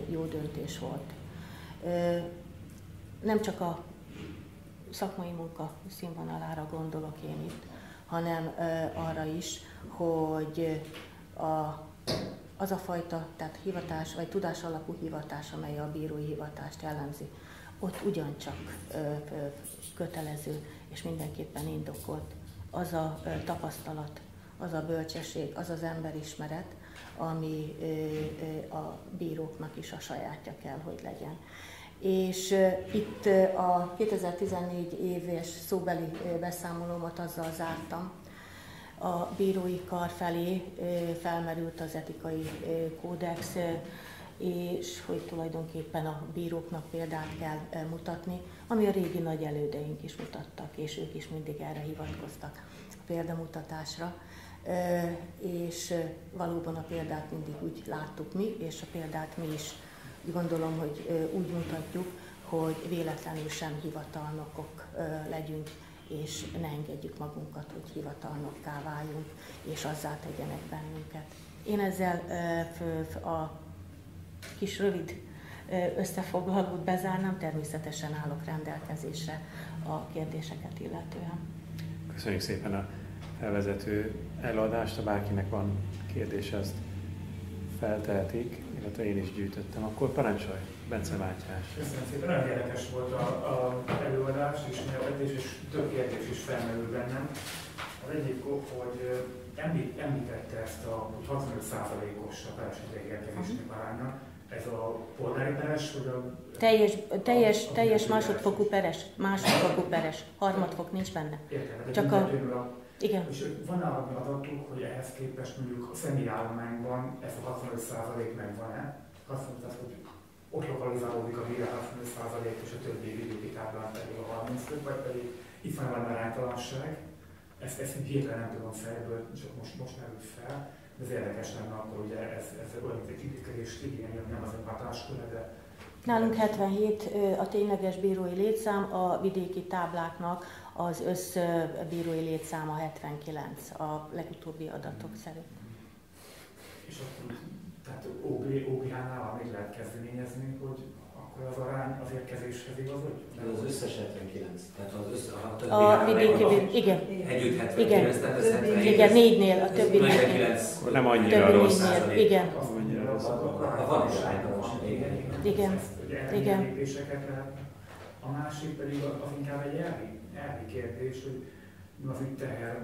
jó döntés volt. Nem csak a szakmai munka színvonalára gondolok én itt, hanem arra is, hogy a, az a fajta, tehát hivatás, vagy tudás alapú hivatás, amely a bírói hivatást jellemzi, ott ugyancsak kötelező és mindenképpen indokolt az a tapasztalat, az a bölcsesség, az az emberismeret, ami a bíróknak is a sajátja kell, hogy legyen. És itt a 2014 éves szóbeli beszámolómat azzal zártam, a bírói kar felé felmerült az etikai kódex, és hogy tulajdonképpen a bíróknak példát kell mutatni, ami a régi nagy elődeink is mutattak, és ők is mindig erre hivatkoztak a példamutatásra és valóban a példát mindig úgy láttuk mi, és a példát mi is gondolom, hogy úgy mutatjuk, hogy véletlenül sem hivatalnokok legyünk, és ne engedjük magunkat, hogy hivatalnokká váljunk, és azzá tegyenek bennünket. Én ezzel a kis rövid összefoglalót bezárnám, természetesen állok rendelkezésre a kérdéseket illetően. Köszönjük szépen a felvezető előadást, ha bárkinek van kérdés, ezt feltehetik, illetve én is gyűjtöttem. Akkor parancsolj, Bence Mátyás. Köszönöm szépen, nagyon érdekes volt a, a előadás és nyelvetés, és több kérdés is felmerül bennem. Az egyik, hogy említ, említette ezt a 65%-os a peresítői érkezésnek aránynak. Ez a polgári peres, vagy a... Teljes, teljes, a, a teljes másodfokú peres, másodfokú peres, harmadfok nincs benne. Értem, Csak a, a igen. És van arra adatuk, hogy ehhez képest mondjuk a személyállományban ez a 65% megvan-e? Azt mondta, hogy ott lokalizálódik a víra 65% és a többi vidéki táblán pedig a 35, vagy pedig itt van valami aránytalanság. Ezt, ezt hirtelen nem tudom fejből, csak most, most merült fel. De ez érdekes lenne akkor, ugye ez, ez olyan, mint egy ítélkezés igény, nem az hatáskörre, de Nálunk 77 a tényleges bírói létszám, a vidéki tábláknak az összbírói létszáma 79 a legutóbbi adatok szerint. És akkor, tehát OB, OBH-nál még lehet kezdeményezni, hogy akkor az arány az érkezéshez igazodjon? Az összes 79, tehát az össze, a többi a vidéki, vid- igen. Együtt 79, igen. tehát az 79. Igen, négynél, a többi négynél. Nem annyira rossz. Négynél, igen. Van is igen. Igen. Igen. A másik pedig az inkább egy elvi elvi kérdés, hogy mi az teher,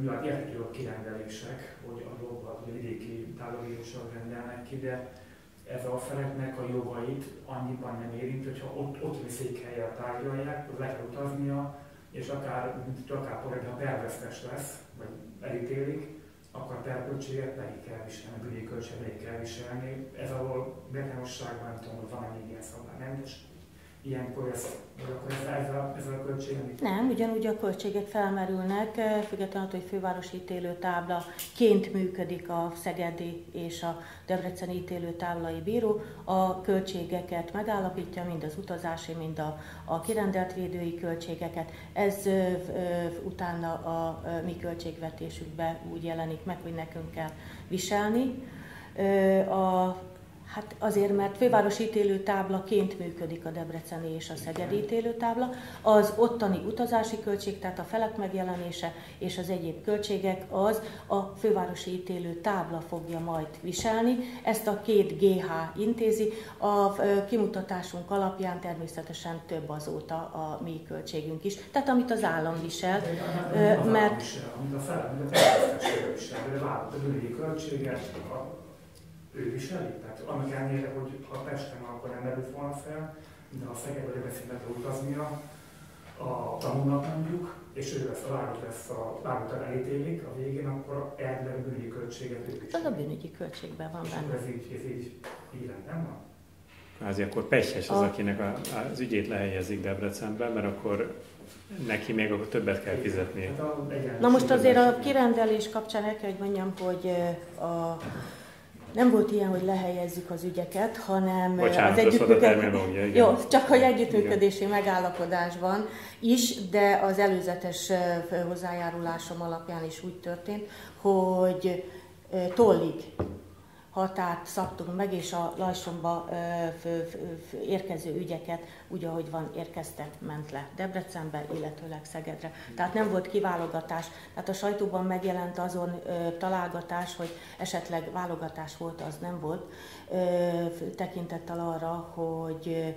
mi a érthető a kirendelések, hogy a hogy a vidéki távolíróság rendelnek ki, de ez a feleknek a jogait annyiban nem érint, hogyha ott, ott székhelyel tárgyalják, akkor le kell utaznia, és akár, mint akár porreg, ha pervesztes lesz, vagy elítélik, akkor a perköltséget pedig kell viselni, a költséget kell viselni. Ez ahol betenosságban nem tudom, hogy van-e még ilyen szabály, nem, de ilyenkor ez, akkor ez, ez, a, ez a költség? Nem, ugyanúgy a költségek felmerülnek, eh, függetlenül attól, hogy fővárosi ítélőtábla ként működik a Szegedi és a Debreceni ítélőtáblai bíró. A költségeket megállapítja, mind az utazási, mind a, a kirendelt védői költségeket. Ez ö, ö, utána a ö, mi költségvetésükbe úgy jelenik meg, hogy nekünk kell viselni. A Hát azért, mert fővárosi ítélőtáblaként működik a Debreceni és a Szegedi ítélőtábla. Az ottani utazási költség, tehát a felek megjelenése és az egyéb költségek az a fővárosi ítélőtábla fogja majd viselni. Ezt a két GH intézi. A kimutatásunk alapján természetesen több azóta a mi költségünk is. Tehát amit az állam visel, mert... Amit a felek, mint a a költséget, a ő viseli? Tehát annak ellenére, hogy a Pesten akkor nem merült volna fel, de a Szegedbe beszélbe utaznia, a tanulnak mondjuk, és ő lesz a vállalt lesz a vállalt elítélik a végén, akkor elvileg bűnügyi költséget ők is. Az a bűnügyi költségben van benne. Ez így, ez így, így rendben van? Kvázi akkor pehjes az, akinek a, az ügyét lehelyezik Debrecenben, mert akkor neki még akkor többet kell fizetni. Hát Na most azért a kirendelés kapcsán el kell, hogy mondjam, hogy a nem volt ilyen, hogy lehelyezzük az ügyeket, hanem Bocsánat, az együttműködés. Jó, csak hogy együttműködési megállapodásban is, de az előzetes hozzájárulásom alapján is úgy történt, hogy tollig határt szabtunk meg, és a Lajsomba érkező ügyeket úgy, ahogy van, érkeztek, ment le Debrecenbe, illetőleg Szegedre. Tehát nem volt kiválogatás. Tehát a sajtóban megjelent azon találgatás, hogy esetleg válogatás volt, az nem volt, tekintettel arra, hogy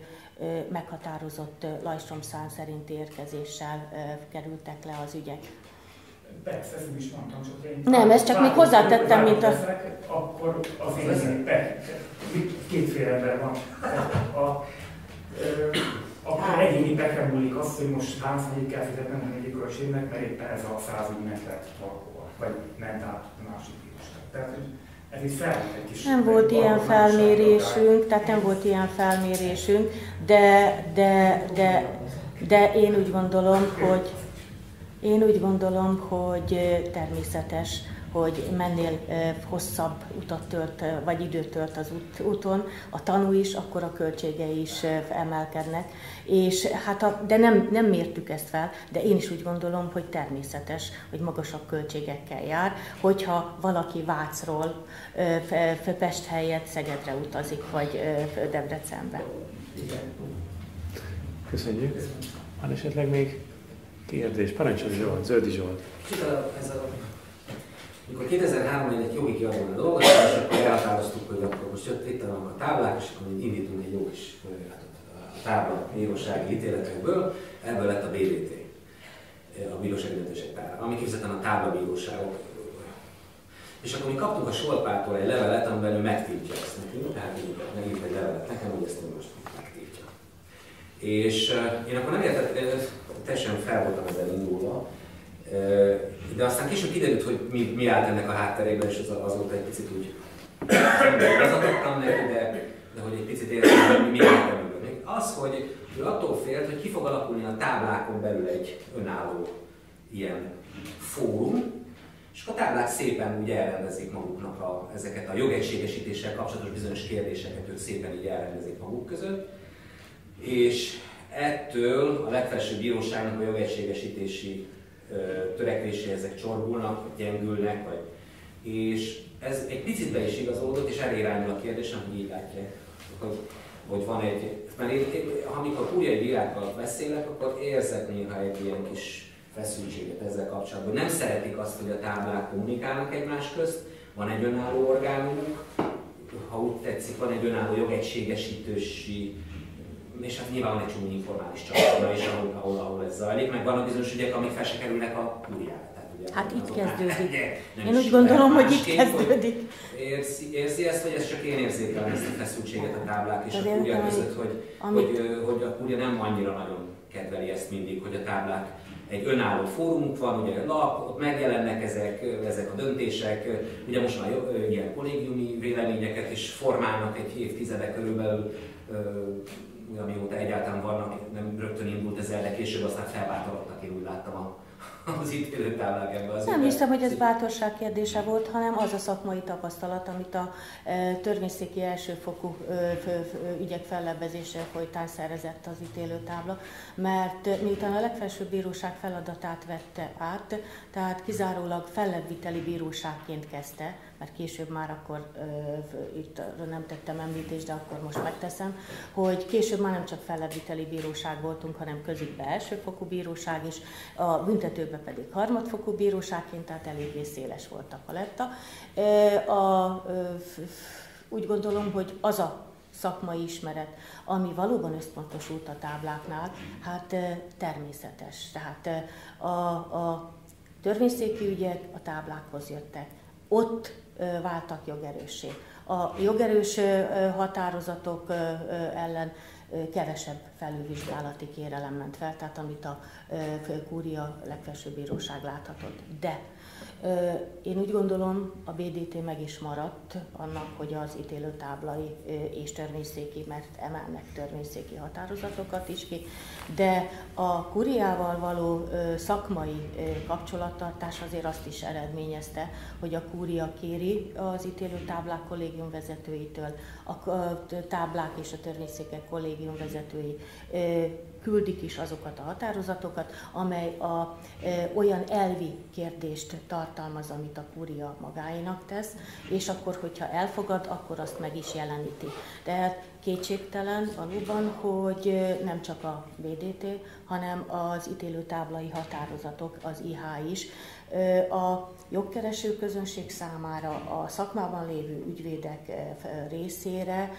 meghatározott Lajstromszám szerinti érkezéssel kerültek le az ügyek. Persze, ezt is mondtam, csak én... Nem, ezt csak még hozzátettem, mint a... Leszek, akkor az én kétféle ember van. A, a, akkor egyéni bekre múlik az, hogy most táncmegyik kell fizetnem a egyik költségnek, mert éppen ez a száz úgy ment valahova, vagy ment át a másik bíróság. Tehát, hogy ez itt fel egy kis... Nem volt ilyen felmérésünk, tehát nem volt ilyen felmérésünk, de, de, de, de én úgy gondolom, hogy én úgy gondolom, hogy természetes, hogy mennél hosszabb utat tört, vagy időt tört az út, úton, a tanú is, akkor a költségei is emelkednek. És hát a, de nem, nem mértük ezt fel, de én is úgy gondolom, hogy természetes, hogy magasabb költségekkel jár, hogyha valaki Vácról Pest helyett Szegedre utazik, vagy Debrecenbe. Köszönjük. Van esetleg még Kérdés, parancsolj Zsolt, Zöldi Zsolt. Ez a, amikor 2003-ban egy jogi kiadóan a dolgozás, akkor elhatároztuk, hogy akkor most jött itt a táblák, és akkor indítunk egy jó kis a tábla bírósági ítéletekből, ebből lett a BDT, a bírósági döntések tábla, ami kifejezetten a táblabíróságok. És akkor mi kaptunk a Solpától egy levelet, amiben ő megtiltja ezt nekünk, tehát megírt egy levelet nekem, hogy ezt ő most megtiltja. És én akkor nem értettem, teljesen fel voltam ezzel indulva, de aztán később kiderült, hogy mi, mi állt ennek a hátterében, és az, azóta egy picit úgy gazadottam neki, de, de hogy egy picit értem, hogy mi állt ebben. Az, hogy ő attól félt, hogy ki fog alakulni a táblákon belül egy önálló ilyen fórum, és a táblák szépen úgy elrendezik maguknak a, ezeket a jogegységesítéssel kapcsolatos bizonyos kérdéseket, ők szépen így elrendezik maguk között. És ettől a legfelsőbb bíróságnak a jogegységesítési törekvésé ezek csorbulnak, vagy gyengülnek, vagy, és ez egy picit be is igazolódott, és elé irányul a kérdésem, hogy így látják, hogy, hogy van egy, mert én, én amikor kúriai bírákkal beszélek, akkor érzek néha egy ilyen kis feszültséget ezzel kapcsolatban. Nem szeretik azt, hogy a táblák kommunikálnak egymás közt, van egy önálló orgánumuk, ha úgy tetszik, van egy önálló jogegységesítősi és hát nyilván van egy csomó informális családra is, ahol, ahol, ahol ez zajlik, meg vannak bizonyos ügyek, amik fel se kerülnek a kúriára. Hát itt kezdődik. én úgy gondolom, hogy itt kezdődik. Érzi, érzi ezt, vagy ez csak én érzékelem ezt a feszültséget a táblák és a kúria között, hogy, amit... hogy, hogy a kúria nem annyira nagyon kedveli ezt mindig, hogy a táblák egy önálló fórumuk van, ugye lap, ott megjelennek ezek, ezek a döntések, ugye most már ilyen kollégiumi véleményeket is formálnak egy évtizede körülbelül, amióta egyáltalán vannak, nem rögtön indult ezzel, de később aztán felváltottak, én úgy láttam a, az ítélőtáblák ebbe az Nem hiszem, hogy ez bátorság kérdése volt, hanem az a szakmai tapasztalat, amit a e, törvényszéki elsőfokú e, ügyek fellebbezése folytán szerezett az ítélőtábla, mert miután a legfelsőbb bíróság feladatát vette át, tehát kizárólag fellebbviteli bíróságként kezdte, mert később már akkor uh, itt nem tettem említést, de akkor most megteszem, hogy később már nem csak fellebbviteli bíróság voltunk, hanem közükbe elsőfokú bíróság is, a büntetőbe pedig harmadfokú bíróságként, tehát eléggé széles volt a paletta. A, úgy gondolom, hogy az a szakmai ismeret, ami valóban összpontosult a tábláknál, hát természetes. Tehát a, a törvényszéki ügyek a táblákhoz jöttek. Ott váltak jogerőssé. A jogerős határozatok ellen kevesebb felülvizsgálati kérelem ment fel, tehát amit a Kúria legfelsőbb bíróság láthatott. De én úgy gondolom, a BDT meg is maradt annak, hogy az ítélőtáblai és törvényszéki, mert emelnek törvényszéki határozatokat is ki, de a kuriával való szakmai kapcsolattartás azért azt is eredményezte, hogy a kúria kéri az ítélőtáblák kollégium vezetőitől, a táblák és a törvényszékek kollégium vezetői küldik is azokat a határozatokat, amely a, e, olyan elvi kérdést tartalmaz, amit a kúria magáinak tesz, és akkor, hogyha elfogad, akkor azt meg is jeleníti. Tehát kétségtelen valóban, hogy nem csak a BDT, hanem az ítélőtáblai határozatok, az IH is a jogkereső közönség számára, a szakmában lévő ügyvédek részére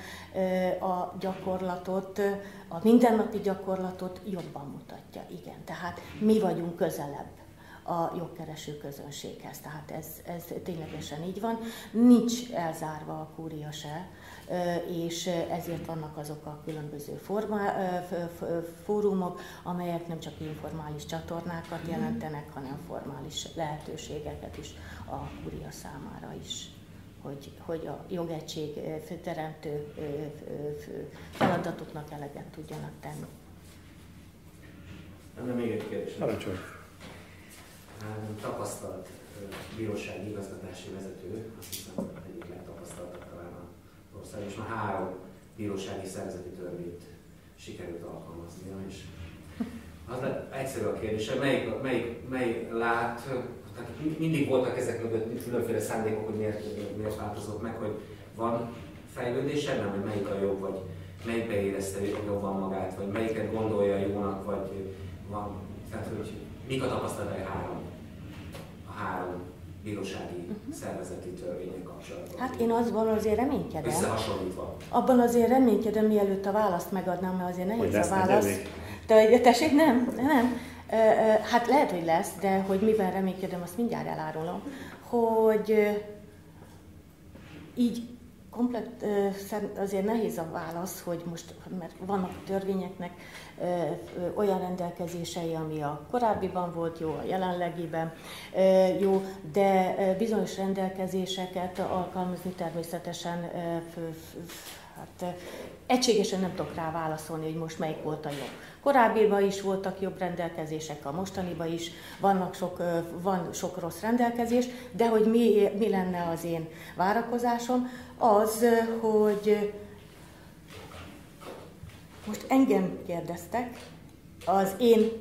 a gyakorlatot, a mindennapi gyakorlatot jobban mutatja. Igen, tehát mi vagyunk közelebb a jogkereső közönséghez. Tehát ez, ez ténylegesen így van. Nincs elzárva a kúria se, és ezért vannak azok a különböző formá, fórumok, amelyek nem csak informális csatornákat jelentenek, hanem formális lehetőségeket is a kúria számára is hogy, hogy a jogegység teremtő feladatoknak eleget tudjanak tenni. Lenne még egy kérdés. Parancsolj. Tapasztalt bírósági igazgatási vezető, azt hiszem egyik legtapasztaltabb ország, és már három bírósági szervezeti törvényt sikerült alkalmaznia, és az egyszerű a kérdés, melyik, melyik, mely lát, tehát mindig voltak ezek mögött különféle szándékok, hogy miért, miért változott meg, hogy van fejlődés ebben, hogy melyik a jobb, vagy melyikbe érezte jobban magát, vagy melyiket gondolja jónak, vagy van, tehát hogy mik a tapasztalatai három, a három bírósági uh-huh. szervezeti törvények kapcsolatban. Hát én azban azért reménykedem. Összehasonlítva. Abban azért reménykedem, mielőtt a választ megadnám, mert azért nehéz a válasz. De tessék, nem, nem. Hát lehet, hogy lesz, de hogy mivel reménykedem, azt mindjárt elárulom, hogy így komplet, azért nehéz a válasz, hogy most, mert vannak a törvényeknek olyan rendelkezései, ami a korábbiban volt jó, a jelenlegiben jó, de bizonyos rendelkezéseket alkalmazni természetesen hát, egységesen nem tudok rá válaszolni, hogy most melyik volt a jobb. Korábbiban is voltak jobb rendelkezések, a mostaniban is. Vannak sok, van sok rossz rendelkezés, de hogy mi, mi lenne az én várakozásom, az, hogy most engem kérdeztek, az én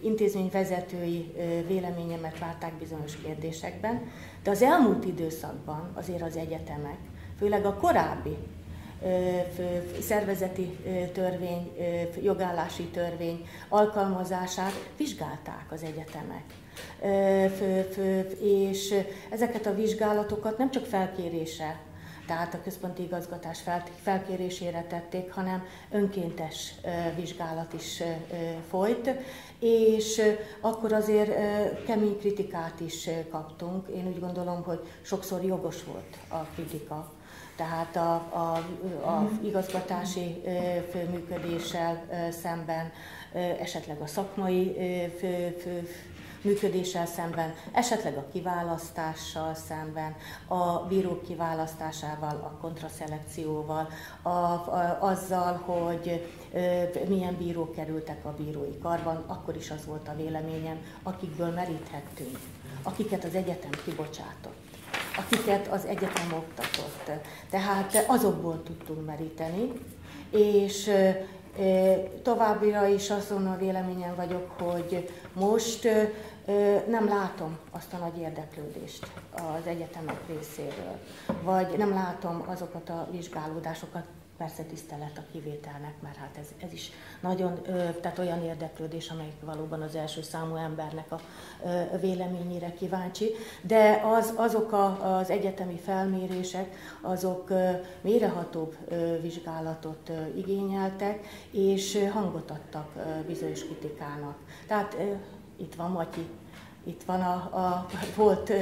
intézményvezetői véleményemet várták bizonyos kérdésekben, de az elmúlt időszakban azért az egyetemek, főleg a korábbi szervezeti törvény, jogállási törvény alkalmazását vizsgálták az egyetemek. És ezeket a vizsgálatokat nem csak felkérése, tehát a központi igazgatás felkérésére tették, hanem önkéntes vizsgálat is folyt, és akkor azért kemény kritikát is kaptunk. Én úgy gondolom, hogy sokszor jogos volt a kritika tehát a, a, a igazgatási főműködéssel szemben, esetleg a szakmai fő, fő, működéssel szemben, esetleg a kiválasztással szemben, a bírók kiválasztásával, a kontraszelekcióval, a, a, azzal, hogy ö, milyen bírók kerültek a bírói karban, akkor is az volt a véleményem, akikből meríthettünk, akiket az egyetem kibocsátott akiket az egyetem oktatott. Tehát azokból tudtunk meríteni, és továbbira is azon a véleményen vagyok, hogy most nem látom azt a nagy érdeklődést az egyetemek részéről, vagy nem látom azokat a vizsgálódásokat, persze tisztelet a kivételnek, mert hát ez, ez is nagyon, tehát olyan érdeklődés, amelyik valóban az első számú embernek a véleményére kíváncsi, de az, azok a, az egyetemi felmérések, azok mérehatóbb vizsgálatot igényeltek, és hangot adtak bizonyos kritikának. Tehát itt van Matyi, itt van a, a volt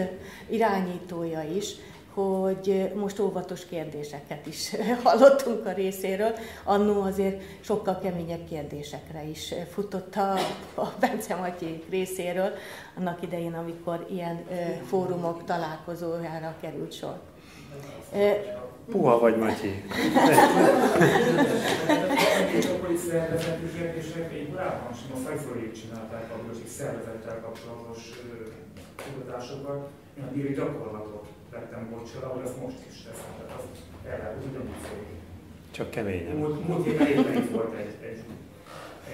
irányítója is, hogy most óvatos kérdéseket is hallottunk a részéről. Annó azért sokkal keményebb kérdésekre is futott a, a Bence Matyi részéről, annak idején, amikor ilyen fórumok találkozójára került sor. Puha vagy, Matyi. Akkor is szervezeti kérdések, én korábban sem a csinálták a szervezettel kapcsolatos kutatásokat. Én a gyakorlatot vettem bocsra, ahogy azt most is teszem, tehát az el lehet ugyanúgy folyni. Csak keményen. Múlt, múlt évben is volt egy, egy,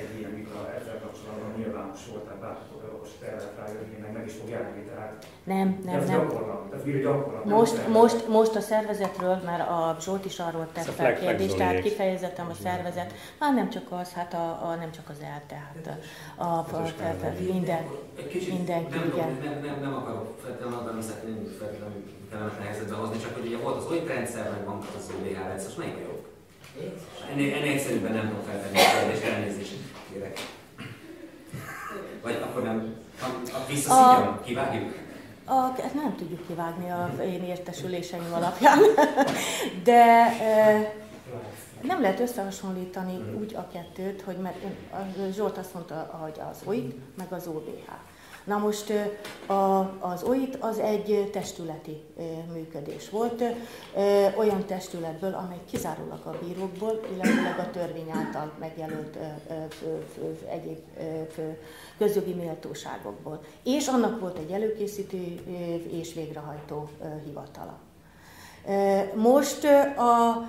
egy ilyen, mikor ezzel kapcsolatban nyilvános volt, tehát a most erre rájönni, meg meg is fog jelenni, tehát nem, nem, ez nem. gyakorlat, ez bíri gyakorlat. Most, most, most a szervezetről, mert a Zsolt is arról tett fel kérdést, tehát kifejezetten a szervezet, hát nem csak az, hát a, a nem csak az el, tehát a, a, a, a minden, mindenki, nem, igen. Nem, nem, nem akarok feltétlenül adni, szeretném feltétlenül kellemetlen helyzetbe hozni, csak hogy ugye volt az OIT rendszer, meg van az OBH rendszer, most melyik a jobb? Ennél, ennél egyszerűbben nem tudom feltenni a kérdést, elnézést kérek. Vagy akkor nem, visszaszívjam, kivágjuk? A, ezt nem tudjuk kivágni a én értesüléseim alapján, de nem lehet összehasonlítani úgy a kettőt, hogy mert Zsolt azt mondta, hogy az OIT meg az OBH. Na most a, az OIT az egy testületi működés volt, olyan testületből, amely kizárólag a bírókból, illetőleg a törvény által megjelölt egyéb közjogi méltóságokból. És annak volt egy előkészítő és végrehajtó hivatala. Most a,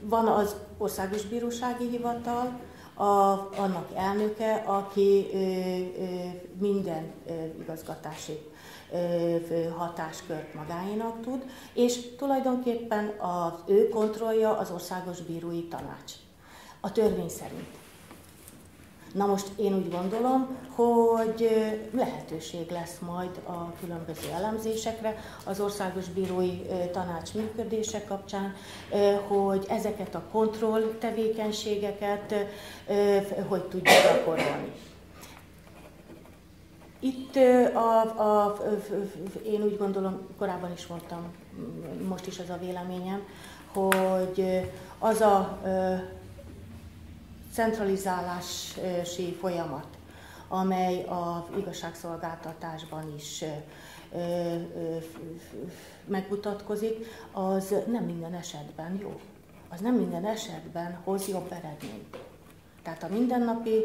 van az Országos Bírósági Hivatal, a, annak elnöke, aki ö, ö, minden ö, igazgatási hatáskört magáénak tud, és tulajdonképpen az ő kontrollja az Országos Bírói Tanács. A törvény szerint. Na most én úgy gondolom, hogy lehetőség lesz majd a különböző elemzésekre az Országos Bírói Tanács működése kapcsán, hogy ezeket a kontroll tevékenységeket hogy tudjuk gyakorolni. Itt a, a, én úgy gondolom, korábban is mondtam, most is az a véleményem, hogy az a centralizálási folyamat, amely az igazságszolgáltatásban is megmutatkozik, az nem minden esetben jó. Az nem minden esetben hoz jobb eredményt. Tehát a mindennapi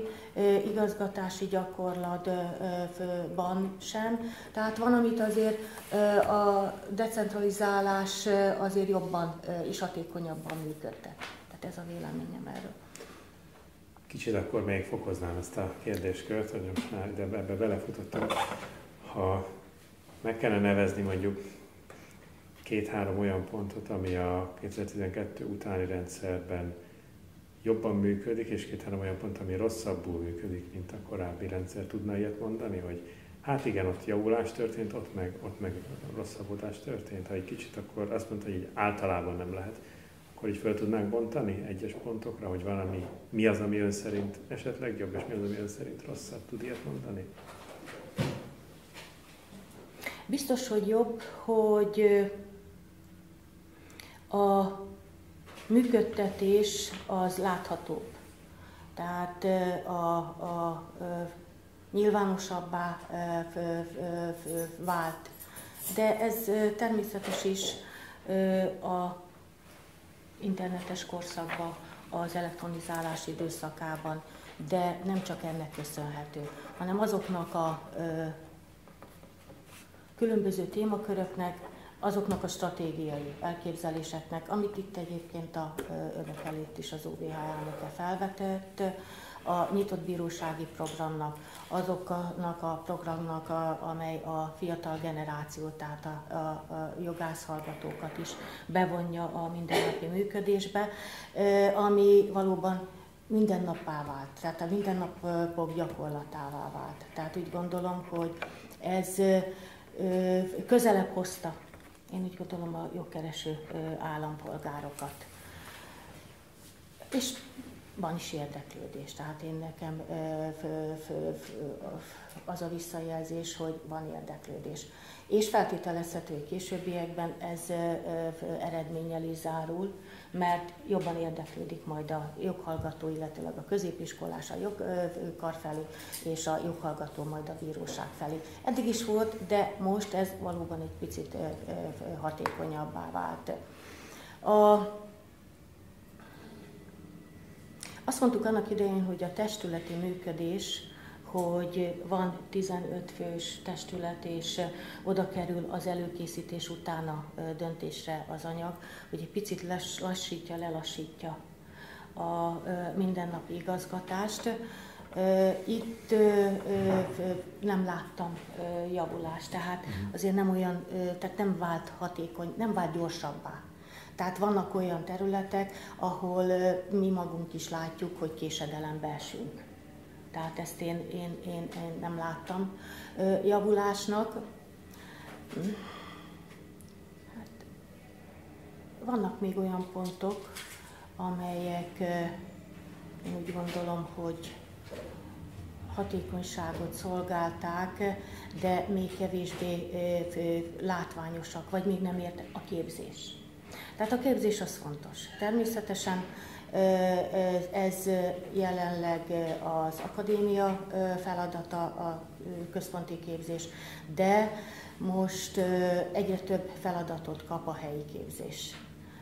igazgatási gyakorlatban sem. Tehát van, amit azért a decentralizálás azért jobban és hatékonyabban működtet. Tehát ez a véleményem erről. Kicsit akkor még fokoznám ezt a kérdéskört, hogy most már ide ebbe belefutottam. Ha meg kellene nevezni mondjuk két-három olyan pontot, ami a 2012 utáni rendszerben jobban működik, és két-három olyan pont, ami rosszabbul működik, mint a korábbi rendszer. Tudna ilyet mondani, hogy hát igen, ott javulás történt, ott meg, ott meg rosszabbodás történt. Ha egy kicsit, akkor azt mondta, hogy így általában nem lehet akkor így fel tudnánk bontani egyes pontokra, hogy valami, mi az, ami ön szerint esetleg jobb, és mi az, ami ön szerint rosszabb. Tud ilyet mondani? Biztos, hogy jobb, hogy a működtetés az láthatóbb. Tehát a, a nyilvánosabbá vált. De ez természetes is a internetes korszakban, az elektronizálás időszakában, de nem csak ennek köszönhető, hanem azoknak a ö, különböző témaköröknek, azoknak a stratégiai elképzeléseknek, amit itt egyébként a önök előtt is az OVH elnöke felvetett, a nyitott bírósági programnak, azoknak a programnak, a, amely a fiatal generációt, tehát a, a, a jogászhallgatókat is bevonja a mindennapi működésbe, ami valóban mindennappá vált, tehát a mindennapok gyakorlatává vált. Tehát úgy gondolom, hogy ez közelebb hozta, én úgy gondolom, a jogkereső állampolgárokat. És van is érdeklődés. Tehát én nekem az a visszajelzés, hogy van érdeklődés. És feltételezhető, hogy későbbiekben ez eredménnyel is zárul, mert jobban érdeklődik majd a joghallgató, illetőleg a középiskolás a jogkar felé, és a joghallgató majd a bíróság felé. Eddig is volt, de most ez valóban egy picit hatékonyabbá vált. A, azt mondtuk annak idején, hogy a testületi működés hogy van 15 fős testület, és oda kerül az előkészítés után a döntésre az anyag, hogy egy picit lassítja, lelassítja a mindennapi igazgatást. Itt nem láttam javulást, tehát mhm. azért nem olyan, tehát nem vált hatékony, nem vált gyorsabbá. Tehát vannak olyan területek, ahol mi magunk is látjuk, hogy késedelembe esünk. Tehát ezt én, én, én, én nem láttam javulásnak. Hát, vannak még olyan pontok, amelyek én úgy gondolom, hogy hatékonyságot szolgálták, de még kevésbé látványosak, vagy még nem ért a képzés. Tehát a képzés az fontos. Természetesen ez jelenleg az akadémia feladata, a központi képzés, de most egyre több feladatot kap a helyi képzés.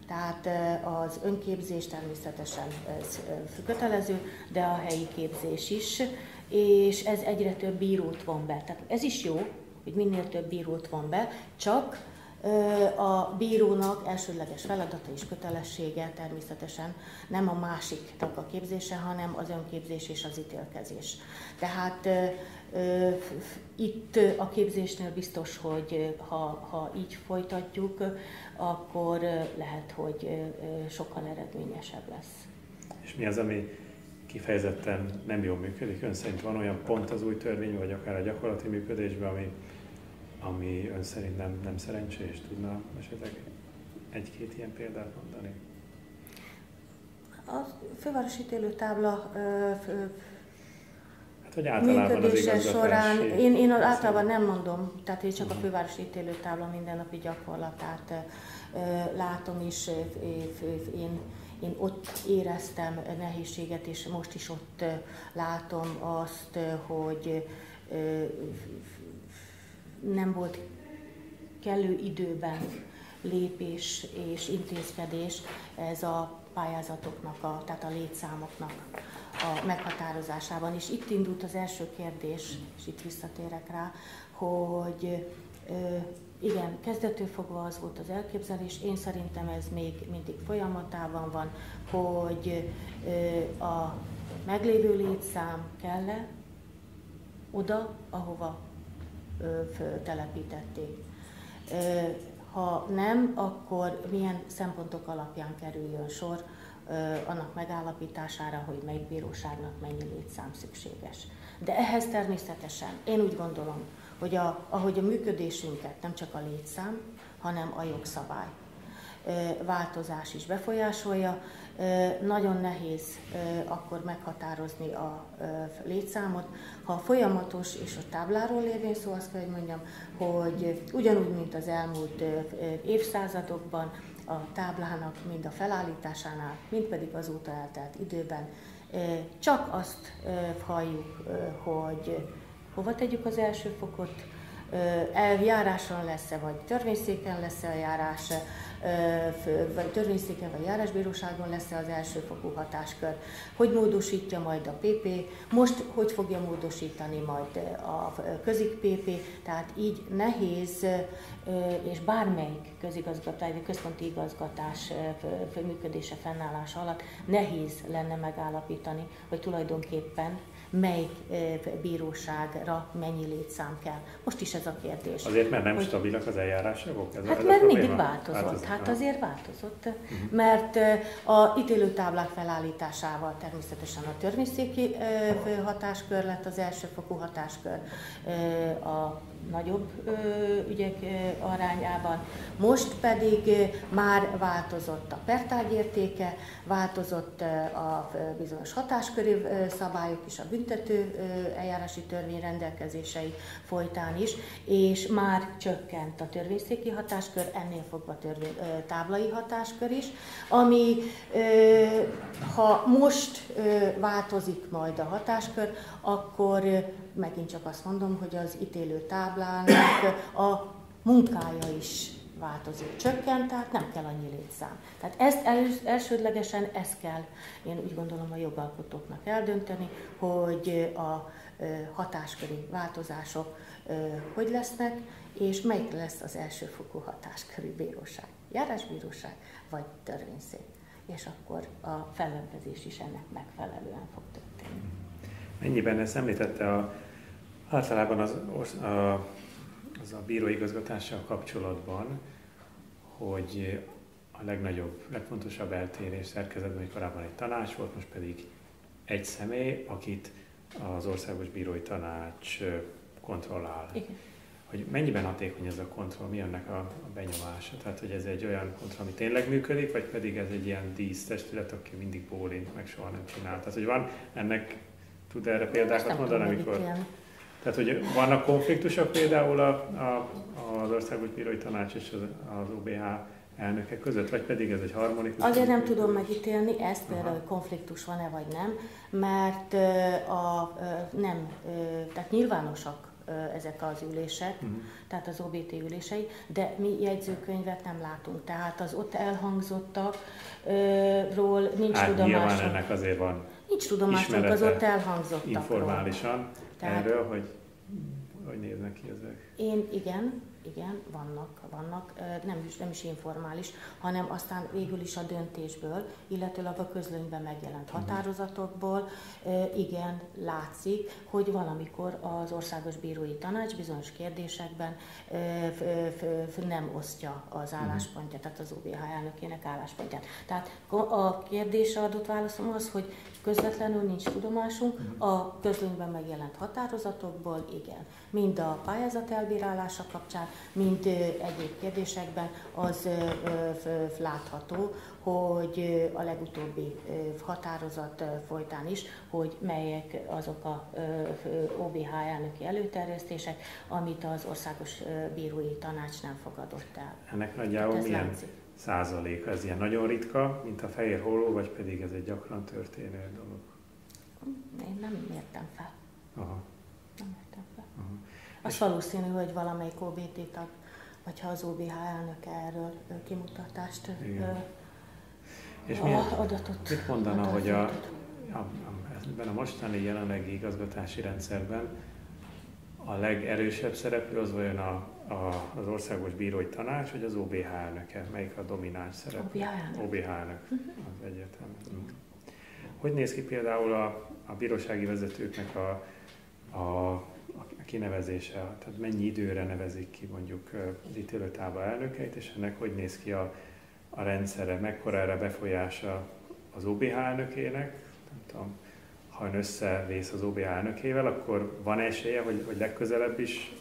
Tehát az önképzés természetesen kötelező, de a helyi képzés is, és ez egyre több bírót von be. Tehát ez is jó, hogy minél több bírót von be, csak a bírónak elsődleges feladata és kötelessége természetesen nem a másiknak a képzése, hanem az önképzés és az ítélkezés. Tehát itt a képzésnél biztos, hogy ha, ha így folytatjuk, akkor lehet, hogy sokkal eredményesebb lesz. És mi az, ami kifejezetten nem jól működik? Ön szerint van olyan pont az új törvény, vagy akár a gyakorlati működésben, ami ami ön szerint nem, nem szerencsés? Tudna esetleg egy-két ilyen példát mondani? A fővárosi tábla hát, hogy általában az során, én, én általában nem mondom, tehát én csak a mhm. fővárosi tábla mindennapi gyakorlatát látom, és én, én ott éreztem nehézséget, és most is ott látom azt, hogy nem volt kellő időben lépés és intézkedés ez a pályázatoknak, a, tehát a létszámoknak a meghatározásában. És itt indult az első kérdés, és itt visszatérek rá, hogy igen, kezdetől fogva az volt az elképzelés, én szerintem ez még mindig folyamatában van, hogy a meglévő létszám kell-e oda, ahova telepítették. Ha nem, akkor milyen szempontok alapján kerüljön sor annak megállapítására, hogy melyik bíróságnak mennyi létszám szükséges. De ehhez természetesen én úgy gondolom, hogy a, ahogy a működésünket nem csak a létszám, hanem a jogszabály változás is befolyásolja. Nagyon nehéz akkor meghatározni a létszámot. Ha folyamatos és a tábláról lévén szó, azt kell, hogy mondjam, hogy ugyanúgy, mint az elmúlt évszázadokban, a táblának mind a felállításánál, mind pedig azóta eltelt időben csak azt halljuk, hogy hova tegyük az első fokot, eljáráson lesz-e, vagy törvényszéken lesz-e a járás, vagy törvényszéken vagy járásbíróságon lesz -e az elsőfokú hatáskör, hogy módosítja majd a PP, most hogy fogja módosítani majd a közik PP, tehát így nehéz, és bármelyik közigazgatás, vagy központi igazgatás működése fennállása alatt nehéz lenne megállapítani, hogy tulajdonképpen melyik bíróságra mennyi létszám kell. Most is ez a kérdés. Azért, mert nem hogy... stabilak az eljárások? Ez hát mert mindig változott. változott. Hát azért változott, uh-huh. mert a ítélőtáblák felállításával természetesen a törvényszéki hatáskör lett az elsőfokú hatáskör a nagyobb ügyek arányában. Most pedig már változott a pertágyértéke, változott a bizonyos hatásköri szabályok is, a büntető eljárási törvény rendelkezései folytán is, és már csökkent a törvényszéki hatáskör, ennél fogva törvény, táblai hatáskör is, ami ha most változik majd a hatáskör, akkor megint csak azt mondom, hogy az ítélő táblának a munkája is változik, csökkent, tehát nem kell annyi létszám. Tehát ezt elsődlegesen ezt kell, én úgy gondolom a jogalkotóknak eldönteni, hogy a hatásköri változások hogy lesznek, és melyik lesz az elsőfokú hatásköri bíróság, járásbíróság vagy törvényszék. És akkor a fellebbezés is ennek megfelelően fog történni. Mennyiben ezt említette a, általában az, a, az a bíróigazgatással kapcsolatban, hogy a legnagyobb, legfontosabb eltérés szerkezetben, hogy korábban egy tanács volt, most pedig egy személy, akit az Országos Bírói Tanács kontrollál. Igen. Hogy mennyiben hatékony ez a kontroll, mi ennek a, a benyomása? Tehát, hogy ez egy olyan kontroll, ami tényleg működik, vagy pedig ez egy ilyen dísztestület, aki mindig bólint, meg soha nem csinál. Tehát, hogy van ennek, tud erre példákat mondani, amikor... Tehát, hogy vannak konfliktusok például a, a, az Országos Bírói Tanács és az, az OBH elnöke között, vagy pedig ez egy harmonikus? Azért nem tudom megítélni ezt, például, hogy konfliktus van-e vagy nem, mert a, nem, tehát nyilvánosak ezek az ülések, uh-huh. tehát az OBT ülései, de mi jegyzőkönyvet nem látunk, tehát az ott elhangzottakról nincs hát, tudomásunk. Ennek azért van Nincs tudomásunk az ott elhangzottakról. Informálisan tehát, erről, hogy hogy néznek ki ezek? Én igen, igen, vannak, vannak, nem is, nem is informális, hanem aztán végül is a döntésből, illetőleg a közlönyben megjelent mhm. határozatokból, igen, látszik, hogy valamikor az Országos Bírói Tanács bizonyos kérdésekben nem osztja az mhm. álláspontját, tehát az OBH elnökének álláspontját. Tehát a kérdésre adott válaszom az, hogy közvetlenül nincs tudomásunk, mhm. a közlönyben megjelent határozatokból igen. Mind a pályázat elbírálása kapcsán, mind egyéb kérdésekben az látható, hogy a legutóbbi határozat folytán is, hogy melyek azok a OBH elnöki előterjesztések, amit az Országos Bírói Tanács nem fogadott el. Ennek nagyjából milyen látszik. Százaléka? Ez ilyen nagyon ritka, mint a fehér holló, vagy pedig ez egy gyakran történő dolog? Én nem értem fel. Aha. Nem értem fel. Aha. Az valószínű, hogy valamelyik OBT tag, vagy ha az OBH elnöke erről kimutatást Igen. És milyen, adatot. Mit mondana, adatot. hogy a, a, ebben a mostani jelenlegi igazgatási rendszerben a legerősebb szereplő az a, a, az Országos Bírói Tanács, vagy az OBH elnöke? Melyik a domináns szereplő? OBH elnök. OBH elnök, uh-huh. az egyetem. Hogy néz ki például a, a bírósági vezetőknek a, a, a kinevezése? Tehát mennyi időre nevezik ki mondjuk az ítélőtába elnökeit, és ennek hogy néz ki a, a rendszere, mekkora erre befolyása az OBH elnökének, nem tudom, ha ön összevész az OBH elnökével, akkor van esélye, hogy, hogy legközelebb is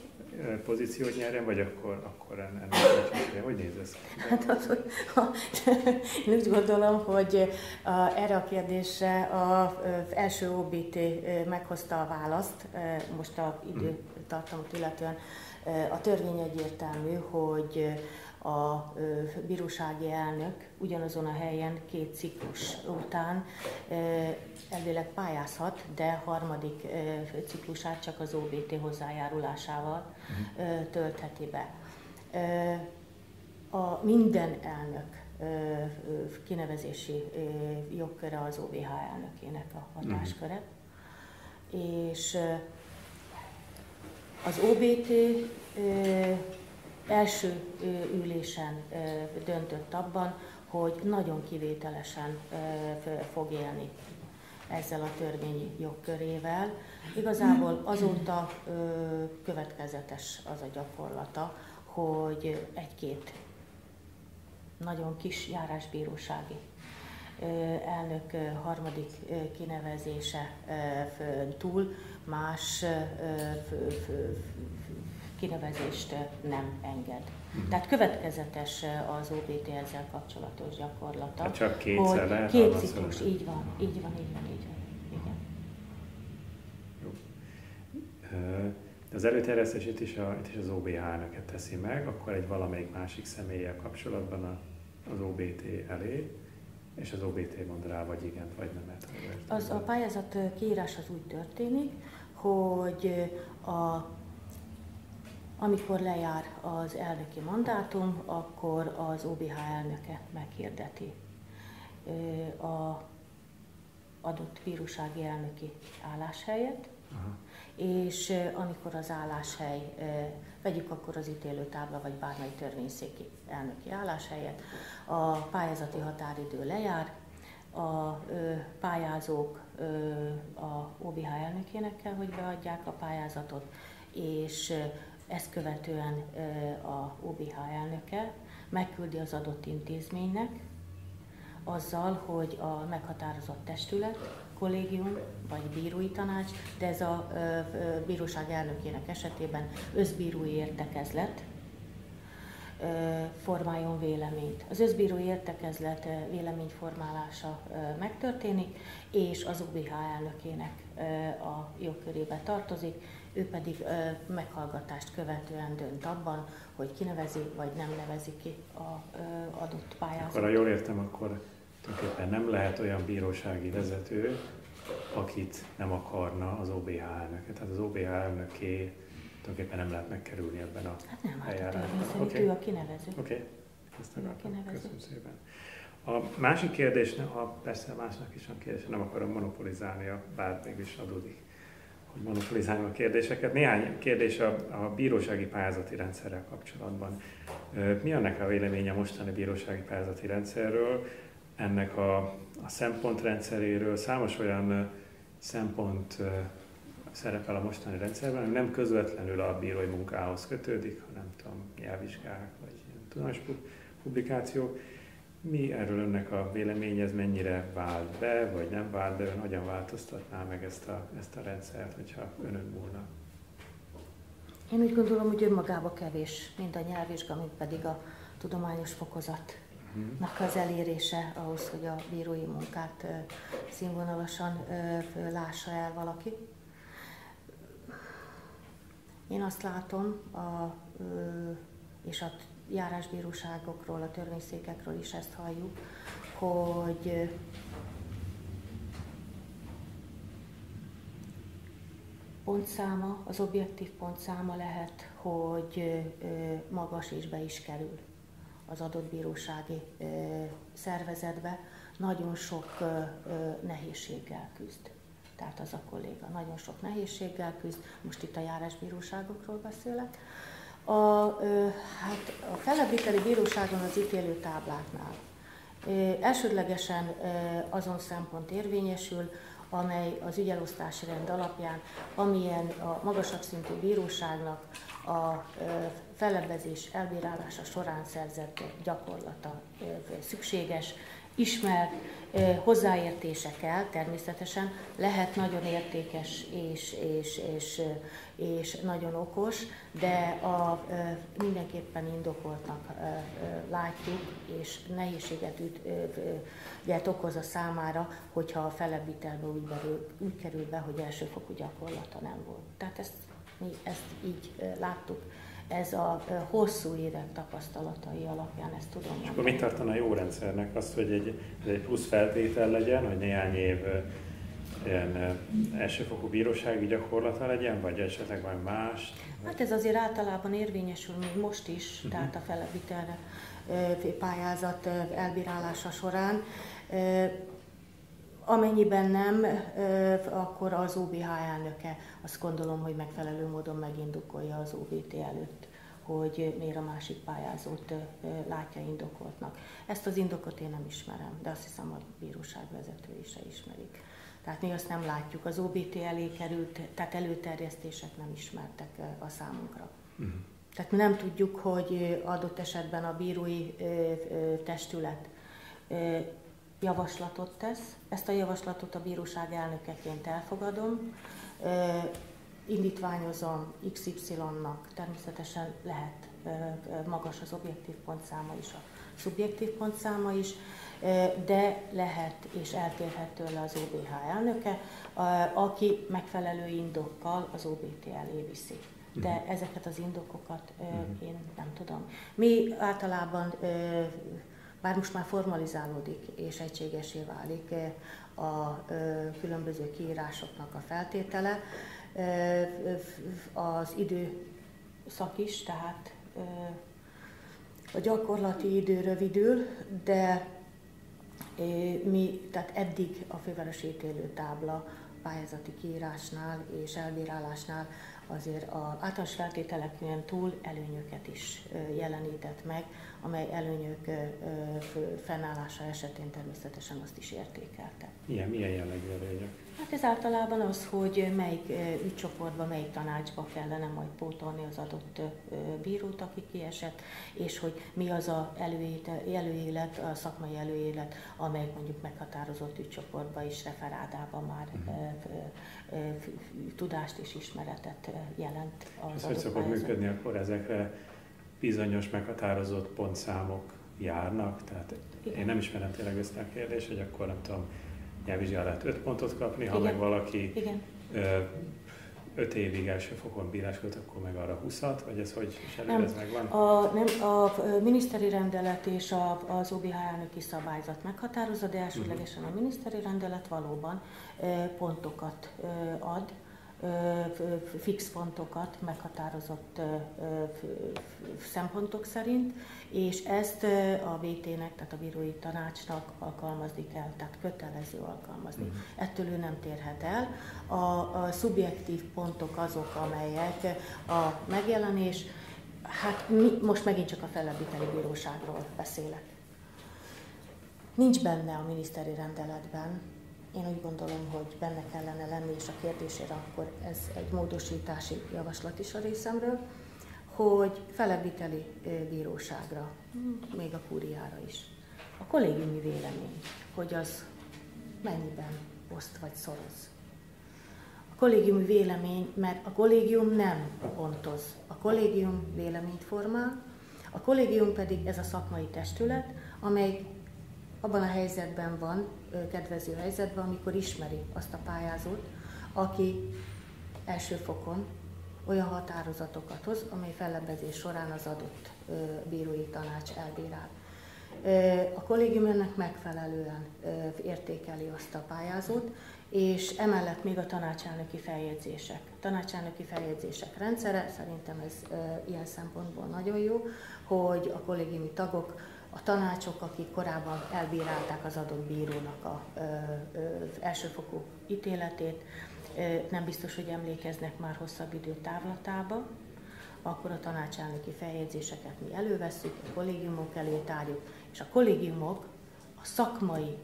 pozíciót nyerjen, vagy akkor, akkor ennek? Hogy néz ez Hát az, hogy ha, én úgy gondolom, hogy a, erre a kérdésre az első OBT meghozta a választ, most a időtartamot illetően a törvény egyértelmű, hogy a bírósági elnök ugyanazon a helyen két ciklus után elvileg pályázhat, de harmadik ciklusát csak az OBT hozzájárulásával uh-huh. töltheti be. A minden elnök kinevezési jogköre az OBH elnökének a hatásköre, uh-huh. és az OBT első ülésen döntött abban, hogy nagyon kivételesen fog élni ezzel a törvényi jogkörével. Igazából azóta következetes az a gyakorlata, hogy egy-két nagyon kis járásbírósági elnök harmadik kinevezése túl más kinevezést nem enged. Uh-huh. Tehát következetes az OBT ezzel kapcsolatos gyakorlata. Hát csak kétszer lehet? Két ciklus, így van, így van, így van, így van. Igen. Jó. Az előterjesztését is, a, is az OBH elnöke teszi meg, akkor egy valamelyik másik személlyel kapcsolatban a, az OBT elé, és az OBT mond rá, vagy igen, vagy nem. Az a pályázat kiírás az úgy történik, hogy a amikor lejár az elnöki mandátum, akkor az OBH elnöke meghirdeti a adott bírósági elnöki álláshelyet, Aha. és amikor az álláshely, vegyük akkor az ítélőtábla vagy bármely törvényszéki elnöki álláshelyet, a pályázati határidő lejár, a pályázók a OBH elnökének kell, hogy beadják a pályázatot, és ezt követően a OBH elnöke megküldi az adott intézménynek, azzal, hogy a meghatározott testület, kollégium vagy bírói tanács, de ez a bíróság elnökének esetében összbírói értekezlet formáljon véleményt. Az összbírói értekezlet véleményformálása megtörténik, és az OBH elnökének a jogkörébe tartozik, ő pedig meghallgatást követően dönt abban, hogy kinevezi vagy nem nevezi ki a adott pályázatot. Akkor, ha jól értem, akkor tulajdonképpen nem lehet olyan bírósági vezető, akit nem akarna az OBH elnöke. Tehát az OBH elnöké tulajdonképpen nem lehet megkerülni ebben a Hát nem, hát a okay. ő a kinevező. Oké, okay. ezt akartam. Köszönöm szépen. A másik kérdés, ha persze másnak is van kérdés, nem akarom monopolizálni, bár mégis adódik hogy monopolizálni a kérdéseket. Néhány kérdés a, a bírósági pályázati rendszerrel kapcsolatban. Mi annak a véleménye a mostani bírósági pályázati rendszerről, ennek a, a szempontrendszeréről? Számos olyan szempont szerepel a mostani rendszerben, ami nem közvetlenül a bírói munkához kötődik, hanem tudom, nyelvvizsgák vagy tudományos publikációk. Mi erről önnek a vélemény, ez mennyire vált be, vagy nem vált be, ön hogyan változtatná meg ezt a, ezt a rendszert, hogyha önön múlna? Én úgy gondolom, hogy önmagába kevés, mind a nyelvvizsga, mind pedig a tudományos fokozatnak az elérése ahhoz, hogy a bírói munkát színvonalasan lássa el valaki. Én azt látom, a, és a járásbíróságokról, a törvényszékekről is ezt halljuk, hogy pontszáma, az objektív pontszáma lehet, hogy magas és be is kerül az adott bírósági szervezetbe, nagyon sok nehézséggel küzd. Tehát az a kolléga. Nagyon sok nehézséggel küzd, most itt a járásbíróságokról beszélek, a, hát a fellebbviteli bíróságon az ítélő tábláknál elsődlegesen azon szempont érvényesül, amely az ügyelosztási rend alapján, amilyen a magasabb szintű bíróságnak a fellebbezés elbírálása során szerzett gyakorlata szükséges, ismert, hozzáértésekkel természetesen lehet nagyon értékes és, és, és, és nagyon okos, de a, mindenképpen indokoltnak látjuk, és nehézséget üt, ügyet okoz a számára, hogyha a felebbitelbe úgy, úgy kerül be, hogy elsőfokú gyakorlata nem volt. Tehát ezt, mi ezt így láttuk ez a hosszú évek tapasztalatai alapján ezt tudom És akkor mit tartana jó rendszernek? Azt, hogy egy, egy plusz feltétel legyen, hogy néhány év ilyen elsőfokú bírósági gyakorlata legyen, vagy esetleg majd más? Hát ez azért általában érvényesül még most is, uh-huh. tehát a felevitelre pályázat elbírálása során. Amennyiben nem, akkor az OBH elnöke azt gondolom, hogy megfelelő módon megindokolja az OBT előtt hogy miért a másik pályázót látja indokoltnak. Ezt az indokot én nem ismerem, de azt hiszem a bíróság vezetői se ismerik. Tehát mi azt nem látjuk. Az OBT elé került, tehát előterjesztések nem ismertek a számunkra. Uh-huh. Tehát mi nem tudjuk, hogy adott esetben a bírói testület javaslatot tesz. Ezt a javaslatot a bíróság elnökeként elfogadom, indítványozom XY-nak, természetesen lehet magas az objektív pontszáma is, a szubjektív pontszáma is, de lehet és eltérhet tőle az OBH elnöke, aki megfelelő indokkal az OBT elé viszi. De mhm. ezeket az indokokat mhm. én nem tudom. Mi általában, bár most már formalizálódik és egységesé válik a különböző kiírásoknak a feltétele, az időszak is, tehát a gyakorlati idő rövidül, de mi, tehát eddig a fővárosi ítélőtábla pályázati kiírásnál és elbírálásnál azért az általános feltételeken túl előnyöket is jelenített meg, amely előnyök fennállása esetén természetesen azt is értékelte. Milyen, milyen jellegű előnyök? Hát ez általában az, hogy melyik ügycsoportba, melyik tanácsba kellene majd pótolni az adott bírót, aki kiesett, és hogy mi az a előélet, a szakmai előélet, amely mondjuk meghatározott ügycsoportba és referádába már uh-huh. tudást és ismeretet jelent az Ez hogy szokott működni, akkor ezekre bizonyos meghatározott pontszámok járnak? Tehát Igen. én nem ismerem tényleg ezt a kérdést, hogy akkor nem tudom, nyelvvizsgálát 5 pontot kapni, ha Igen. meg valaki Igen. öt évig első fokon bíráskodt, akkor meg arra 20-at, vagy ez hogy is nem. ez megvan? A, nem, a miniszteri rendelet és a, az OBH elnöki szabályzat meghatározza, de elsőlegesen a miniszteri rendelet valóban pontokat ad, fix pontokat meghatározott szempontok szerint, és ezt a VT-nek, tehát a bírói tanácsnak alkalmazni kell, tehát kötelező alkalmazni. Uh-huh. Ettől ő nem térhet el. A, a szubjektív pontok azok, amelyek a megjelenés, hát mi, most megint csak a fellebbviteli bíróságról beszélek. Nincs benne a miniszteri rendeletben én úgy gondolom, hogy benne kellene lenni, és a kérdésére akkor ez egy módosítási javaslat is a részemről, hogy felebbiteli bíróságra, még a kúriára is. A kollégiumi vélemény, hogy az mennyiben oszt vagy szoroz. A kollégiumi vélemény, mert a kollégium nem pontoz. A kollégium véleményt formál, a kollégium pedig ez a szakmai testület, amely abban a helyzetben van, kedvező helyzetben, amikor ismeri azt a pályázót, aki első fokon olyan határozatokat hoz, amely fellebbezés során az adott bírói tanács elbírál. A kollégium ennek megfelelően értékeli azt a pályázót, és emellett még a tanácselnöki feljegyzések. Tanácselnöki feljegyzések rendszere szerintem ez ilyen szempontból nagyon jó, hogy a kollégiumi tagok a tanácsok, akik korábban elbírálták az adott bírónak a elsőfokú ítéletét, nem biztos, hogy emlékeznek már hosszabb idő távlatába, akkor a tanácselnöki feljegyzéseket mi elővesszük, a kollégiumok elé tárjuk, és a kollégiumok a szakmai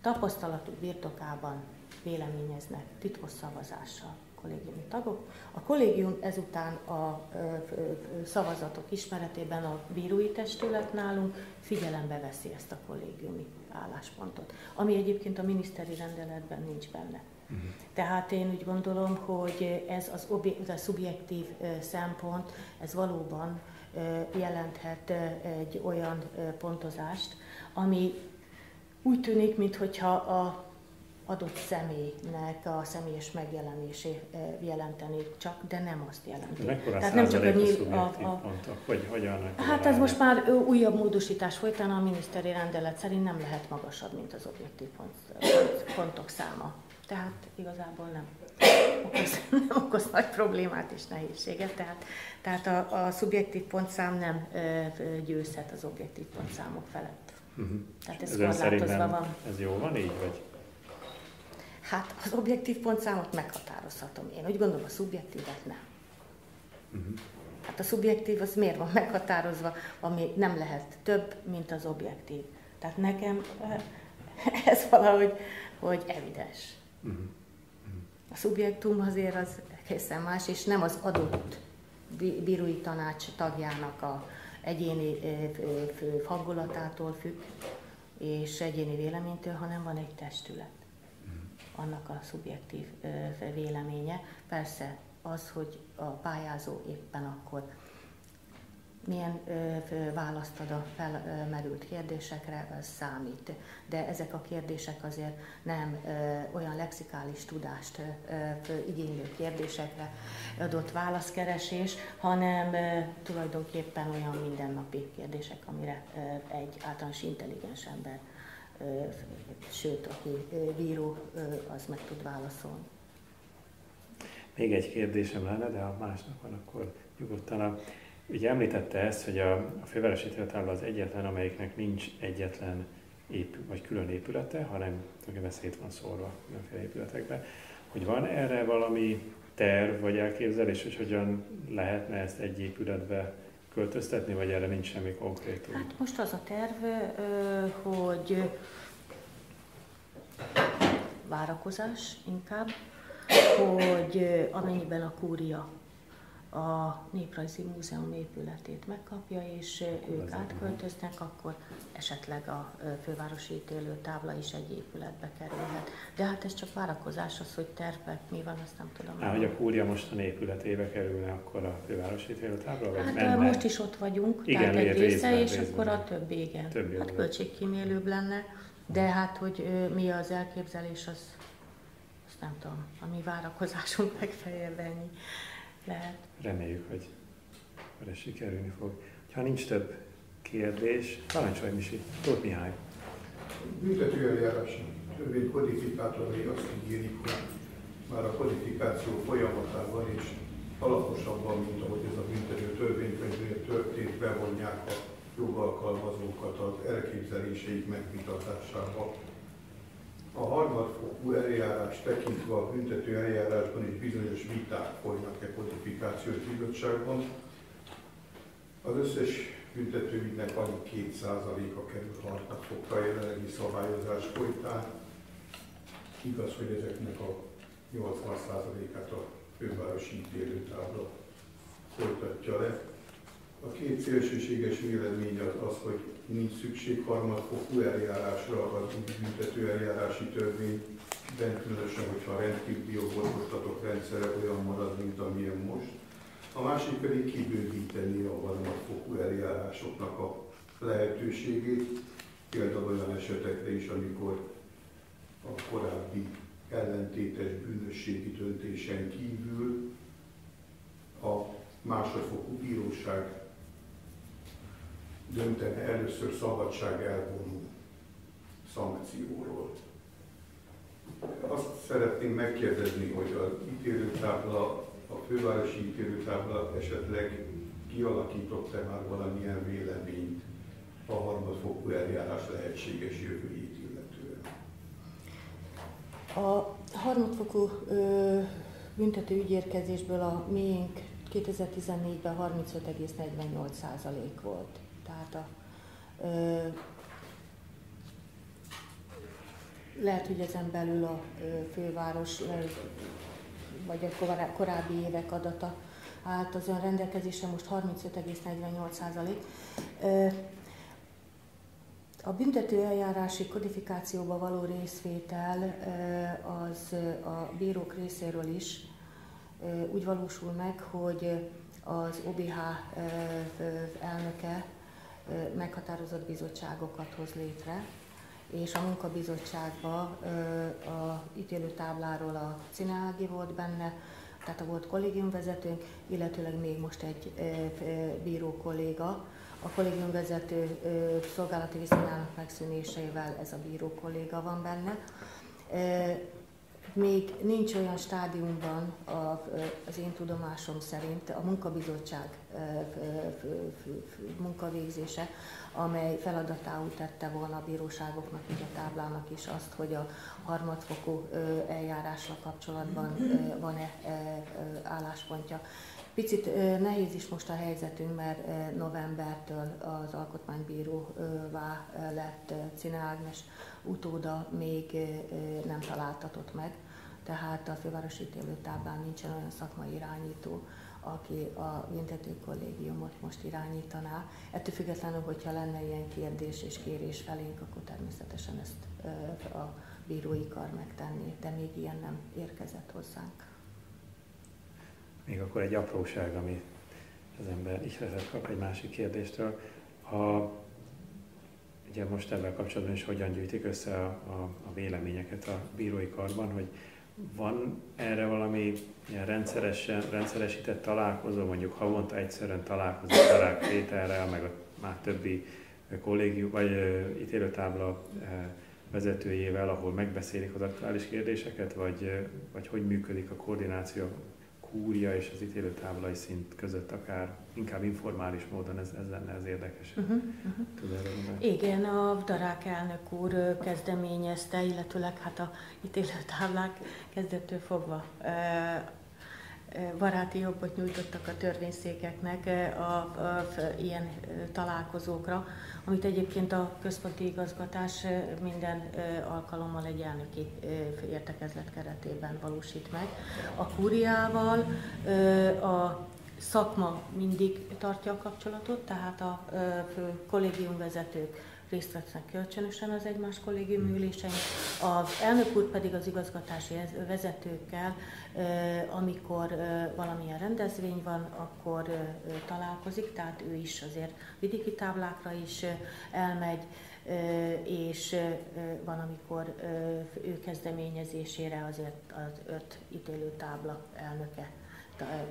tapasztalatuk birtokában véleményeznek titkos szavazással kollégiumi tagok. A kollégium ezután a szavazatok ismeretében a bírói testület nálunk figyelembe veszi ezt a kollégiumi álláspontot, ami egyébként a miniszteri rendeletben nincs benne. Uh-huh. Tehát én úgy gondolom, hogy ez az obje- a szubjektív szempont, ez valóban jelenthet egy olyan pontozást, ami úgy tűnik, mintha a adott személynek a személyes megjelenését jelenteni csak, de nem azt jelenti. Mekkora Tehát nem csak a, nyíl, a, a pontok, hogy hogyan Hát ez most már újabb módosítás folytán a miniszteri rendelet szerint nem lehet magasabb, mint az objektív pont, pontok száma. Tehát igazából nem okoz, nem okoz nagy problémát és nehézséget. Tehát, tehát a, a szubjektív pontszám nem győzhet az objektív pontszámok felett. Uh-huh. Tehát ez korlátozva van. Ez jó van így, vagy? Hát az objektív pontszámot meghatározhatom én. Úgy gondolom, a szubjektívet nem. Uh-huh. Hát a szubjektív az miért van meghatározva, ami nem lehet több, mint az objektív. Tehát nekem ez valahogy hogy evidens. Uh-huh. A szubjektum azért az egészen más, és nem az adott bírói tanács tagjának a egyéni hangulatától függ, és egyéni véleménytől, hanem van egy testület. Annak a szubjektív véleménye. Persze az, hogy a pályázó éppen akkor milyen választ ad a felmerült kérdésekre, az számít. De ezek a kérdések azért nem olyan lexikális tudást igénylő kérdésekre adott válaszkeresés, hanem tulajdonképpen olyan mindennapi kérdések, amire egy általános intelligens ember, sőt, aki bíró, az meg tud válaszolni. Még egy kérdésem lenne, de ha másnak van, akkor nyugodtan a Ugye említette ezt, hogy a, a fővárosi téletábla az egyetlen, amelyiknek nincs egyetlen épül, vagy külön épülete, hanem tulajdonképpen szét van szórva különféle épületekbe. Hogy van erre valami terv vagy elképzelés, hogy hogyan lehetne ezt egy épületbe költöztetni, vagy erre nincs semmi konkrét? Hát most az a terv, hogy várakozás inkább, hogy amennyiben a kúria a Néprajzi Múzeum épületét megkapja, és ők átköltöznek, akkor esetleg a fővárosi ítélő tábla is egy épületbe kerülhet. De hát ez csak várakozás, az, hogy tervek mi van, azt nem tudom. Á, hogy a kúria most a épületébe kerülne, akkor a fővárosi ítélő tábla? Vagy hát menne? most is ott vagyunk, igen, tehát egy része, és részben. akkor a többi, igen. Többi hát költségkímélőbb lenne, de hát, hogy mi az elképzelés, az, azt nem tudom, a mi várakozásunk legfeljebb ennyi lehet. Reméljük, hogy erre sikerülni fog. Ha nincs több kérdés, parancsolj Misi, Tóth Mihály. Büntetőeljárás törvény kodifikátorai azt ígérik, hogy már a kodifikáció folyamatában is alaposabban, mint ahogy ez a büntető törvénykönyvnél történt, bevonják a jogalkalmazókat az elképzeléseik megvitatásába a harmadfokú eljárás tekintve a büntető eljárásban is bizonyos viták folynak-e kodifikációs bizottságban. Az összes büntetőügynek alig 2%-a kerül harmadfokra a jelenlegi szabályozás folytán. Igaz, hogy ezeknek a 80%-át a fővárosi ítélőtábla folytatja le. A két szélsőséges vélemény az az, hogy nincs szükség harmadfokú eljárásra az büntető eljárási törvényben, különösen, hogyha a rendkívüli jogorvoslatok rendszere olyan marad, mint amilyen most. A másik pedig kibővíteni a harmadfokú eljárásoknak a lehetőségét, például olyan esetekre is, amikor a korábbi ellentétes bűnösségi döntésen kívül a másodfokú bíróság döntene először szabadság elvonó szankcióról. Azt szeretném megkérdezni, hogy az ítélőtábla, a fővárosi ítélőtábla esetleg kialakított-e már valamilyen véleményt a harmadfokú eljárás lehetséges jövőjét illetően? A harmadfokú büntető ügyérkezésből a miénk 2014-ben 35,48% volt. Tehát ö, lehet, hogy ezen belül a főváros vagy a korábbi évek adata állt az ön rendelkezésre, most 35,48% A büntető eljárási kodifikációba való részvétel az a bírók részéről is úgy valósul meg, hogy az OBH elnöke meghatározott bizottságokat hoz létre, és a munkabizottságban a ítélőtábláról a Cineági volt benne, tehát a volt kollégiumvezetőnk, illetőleg még most egy bíró kolléga. A kollégiumvezető szolgálati viszonyának megszűnésével ez a bíró kolléga van benne még nincs olyan stádiumban az én tudomásom szerint a munkabizottság munkavégzése, amely feladatául tette volna a bíróságoknak, így a táblának is azt, hogy a harmadfokú eljárásra kapcsolatban van-e álláspontja. Picit nehéz is most a helyzetünk, mert novembertől az alkotmánybíróvá lett Cine Ágnes utóda még nem találtatott meg, tehát a fővárosi ítélőtáblán nincsen olyan szakmai irányító, aki a büntetőkollégiumot most irányítaná. Ettől függetlenül, hogyha lenne ilyen kérdés és kérés felénk, akkor természetesen ezt a bírói kar megtenni, de még ilyen nem érkezett hozzánk. Még akkor egy apróság, ami az ember ihletet kap egy másik kérdéstől. A, ugye most ebben kapcsolatban is hogyan gyűjtik össze a, a, a véleményeket a bírói karban, hogy van erre valami ilyen rendszeresen, rendszeresített találkozó, mondjuk havonta egyszerűen találkozik Darák Péterrel, meg a már többi kollégium, vagy ítélőtábla vezetőjével, ahol megbeszélik az aktuális kérdéseket, vagy, vagy hogy működik a koordináció kúria és az ítélőtáblai szint között, akár inkább informális módon, ez, ez lenne az érdekes. Uh-huh, uh-huh. Tud erről Igen, a Darák elnök úr kezdeményezte, illetőleg hát a ítélőtáblák kezdettől fogva baráti jogot nyújtottak a törvényszékeknek a, a, a, ilyen találkozókra, amit egyébként a központi igazgatás minden alkalommal egy elnöki értekezlet keretében valósít meg. A kúriával a szakma mindig tartja a kapcsolatot, tehát a kollégiumvezetők részt vesznek kölcsönösen az egymás kollégium hmm. ülésein. Az elnök úr pedig az igazgatási vezetőkkel, amikor valamilyen rendezvény van, akkor találkozik, tehát ő is azért vidéki táblákra is elmegy, és van, amikor ő kezdeményezésére azért az öt ítélőtábla elnöke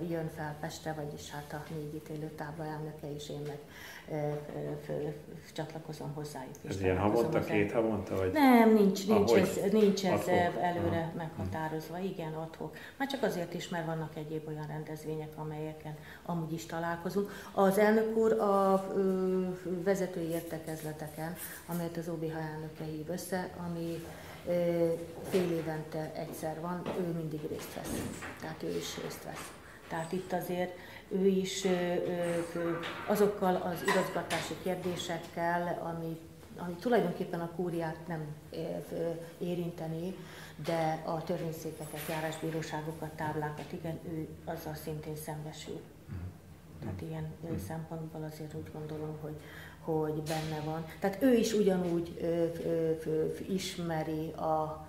jön fel Pestre, vagyis hát a négy ítélőtábla elnöke, és én meg csatlakozom hozzájuk. Ez ilyen havonta, két havonta? Vagy? Nem, nincs, nincs ez, nincs ez előre Aha. meghatározva, igen, adhok. Már csak azért is, mert vannak egyéb olyan rendezvények, amelyeken amúgy is találkozunk. Az elnök úr a ö, vezetői értekezleteken, amelyet az OBH elnöke hív össze, ami ö, fél évente egyszer van, ő mindig részt vesz. Tehát ő is részt vesz. Tehát itt azért ő is azokkal az igazgatási kérdésekkel, ami, ami tulajdonképpen a kúriát nem érinteni, de a törvényszékeket, járásbíróságokat, táblákat, igen, ő azzal szintén szembesül. Tehát ilyen mm. szempontból azért úgy gondolom, hogy, hogy benne van. Tehát ő is ugyanúgy ö, ö, ö, ismeri a,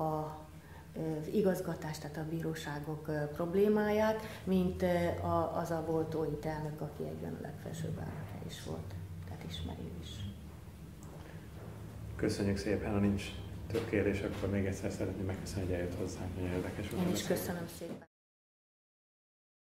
a igazgatás, tehát a bíróságok problémáját, mint az a volt OIT elnök, aki egyben a legfelsőbb elnöke is volt. Tehát ismeri is. Köszönjük szépen, ha nincs több kérdés, akkor még egyszer szeretném megköszönni, hogy eljött hozzánk, nagyon érdekes volt. Én is köszönöm szépen.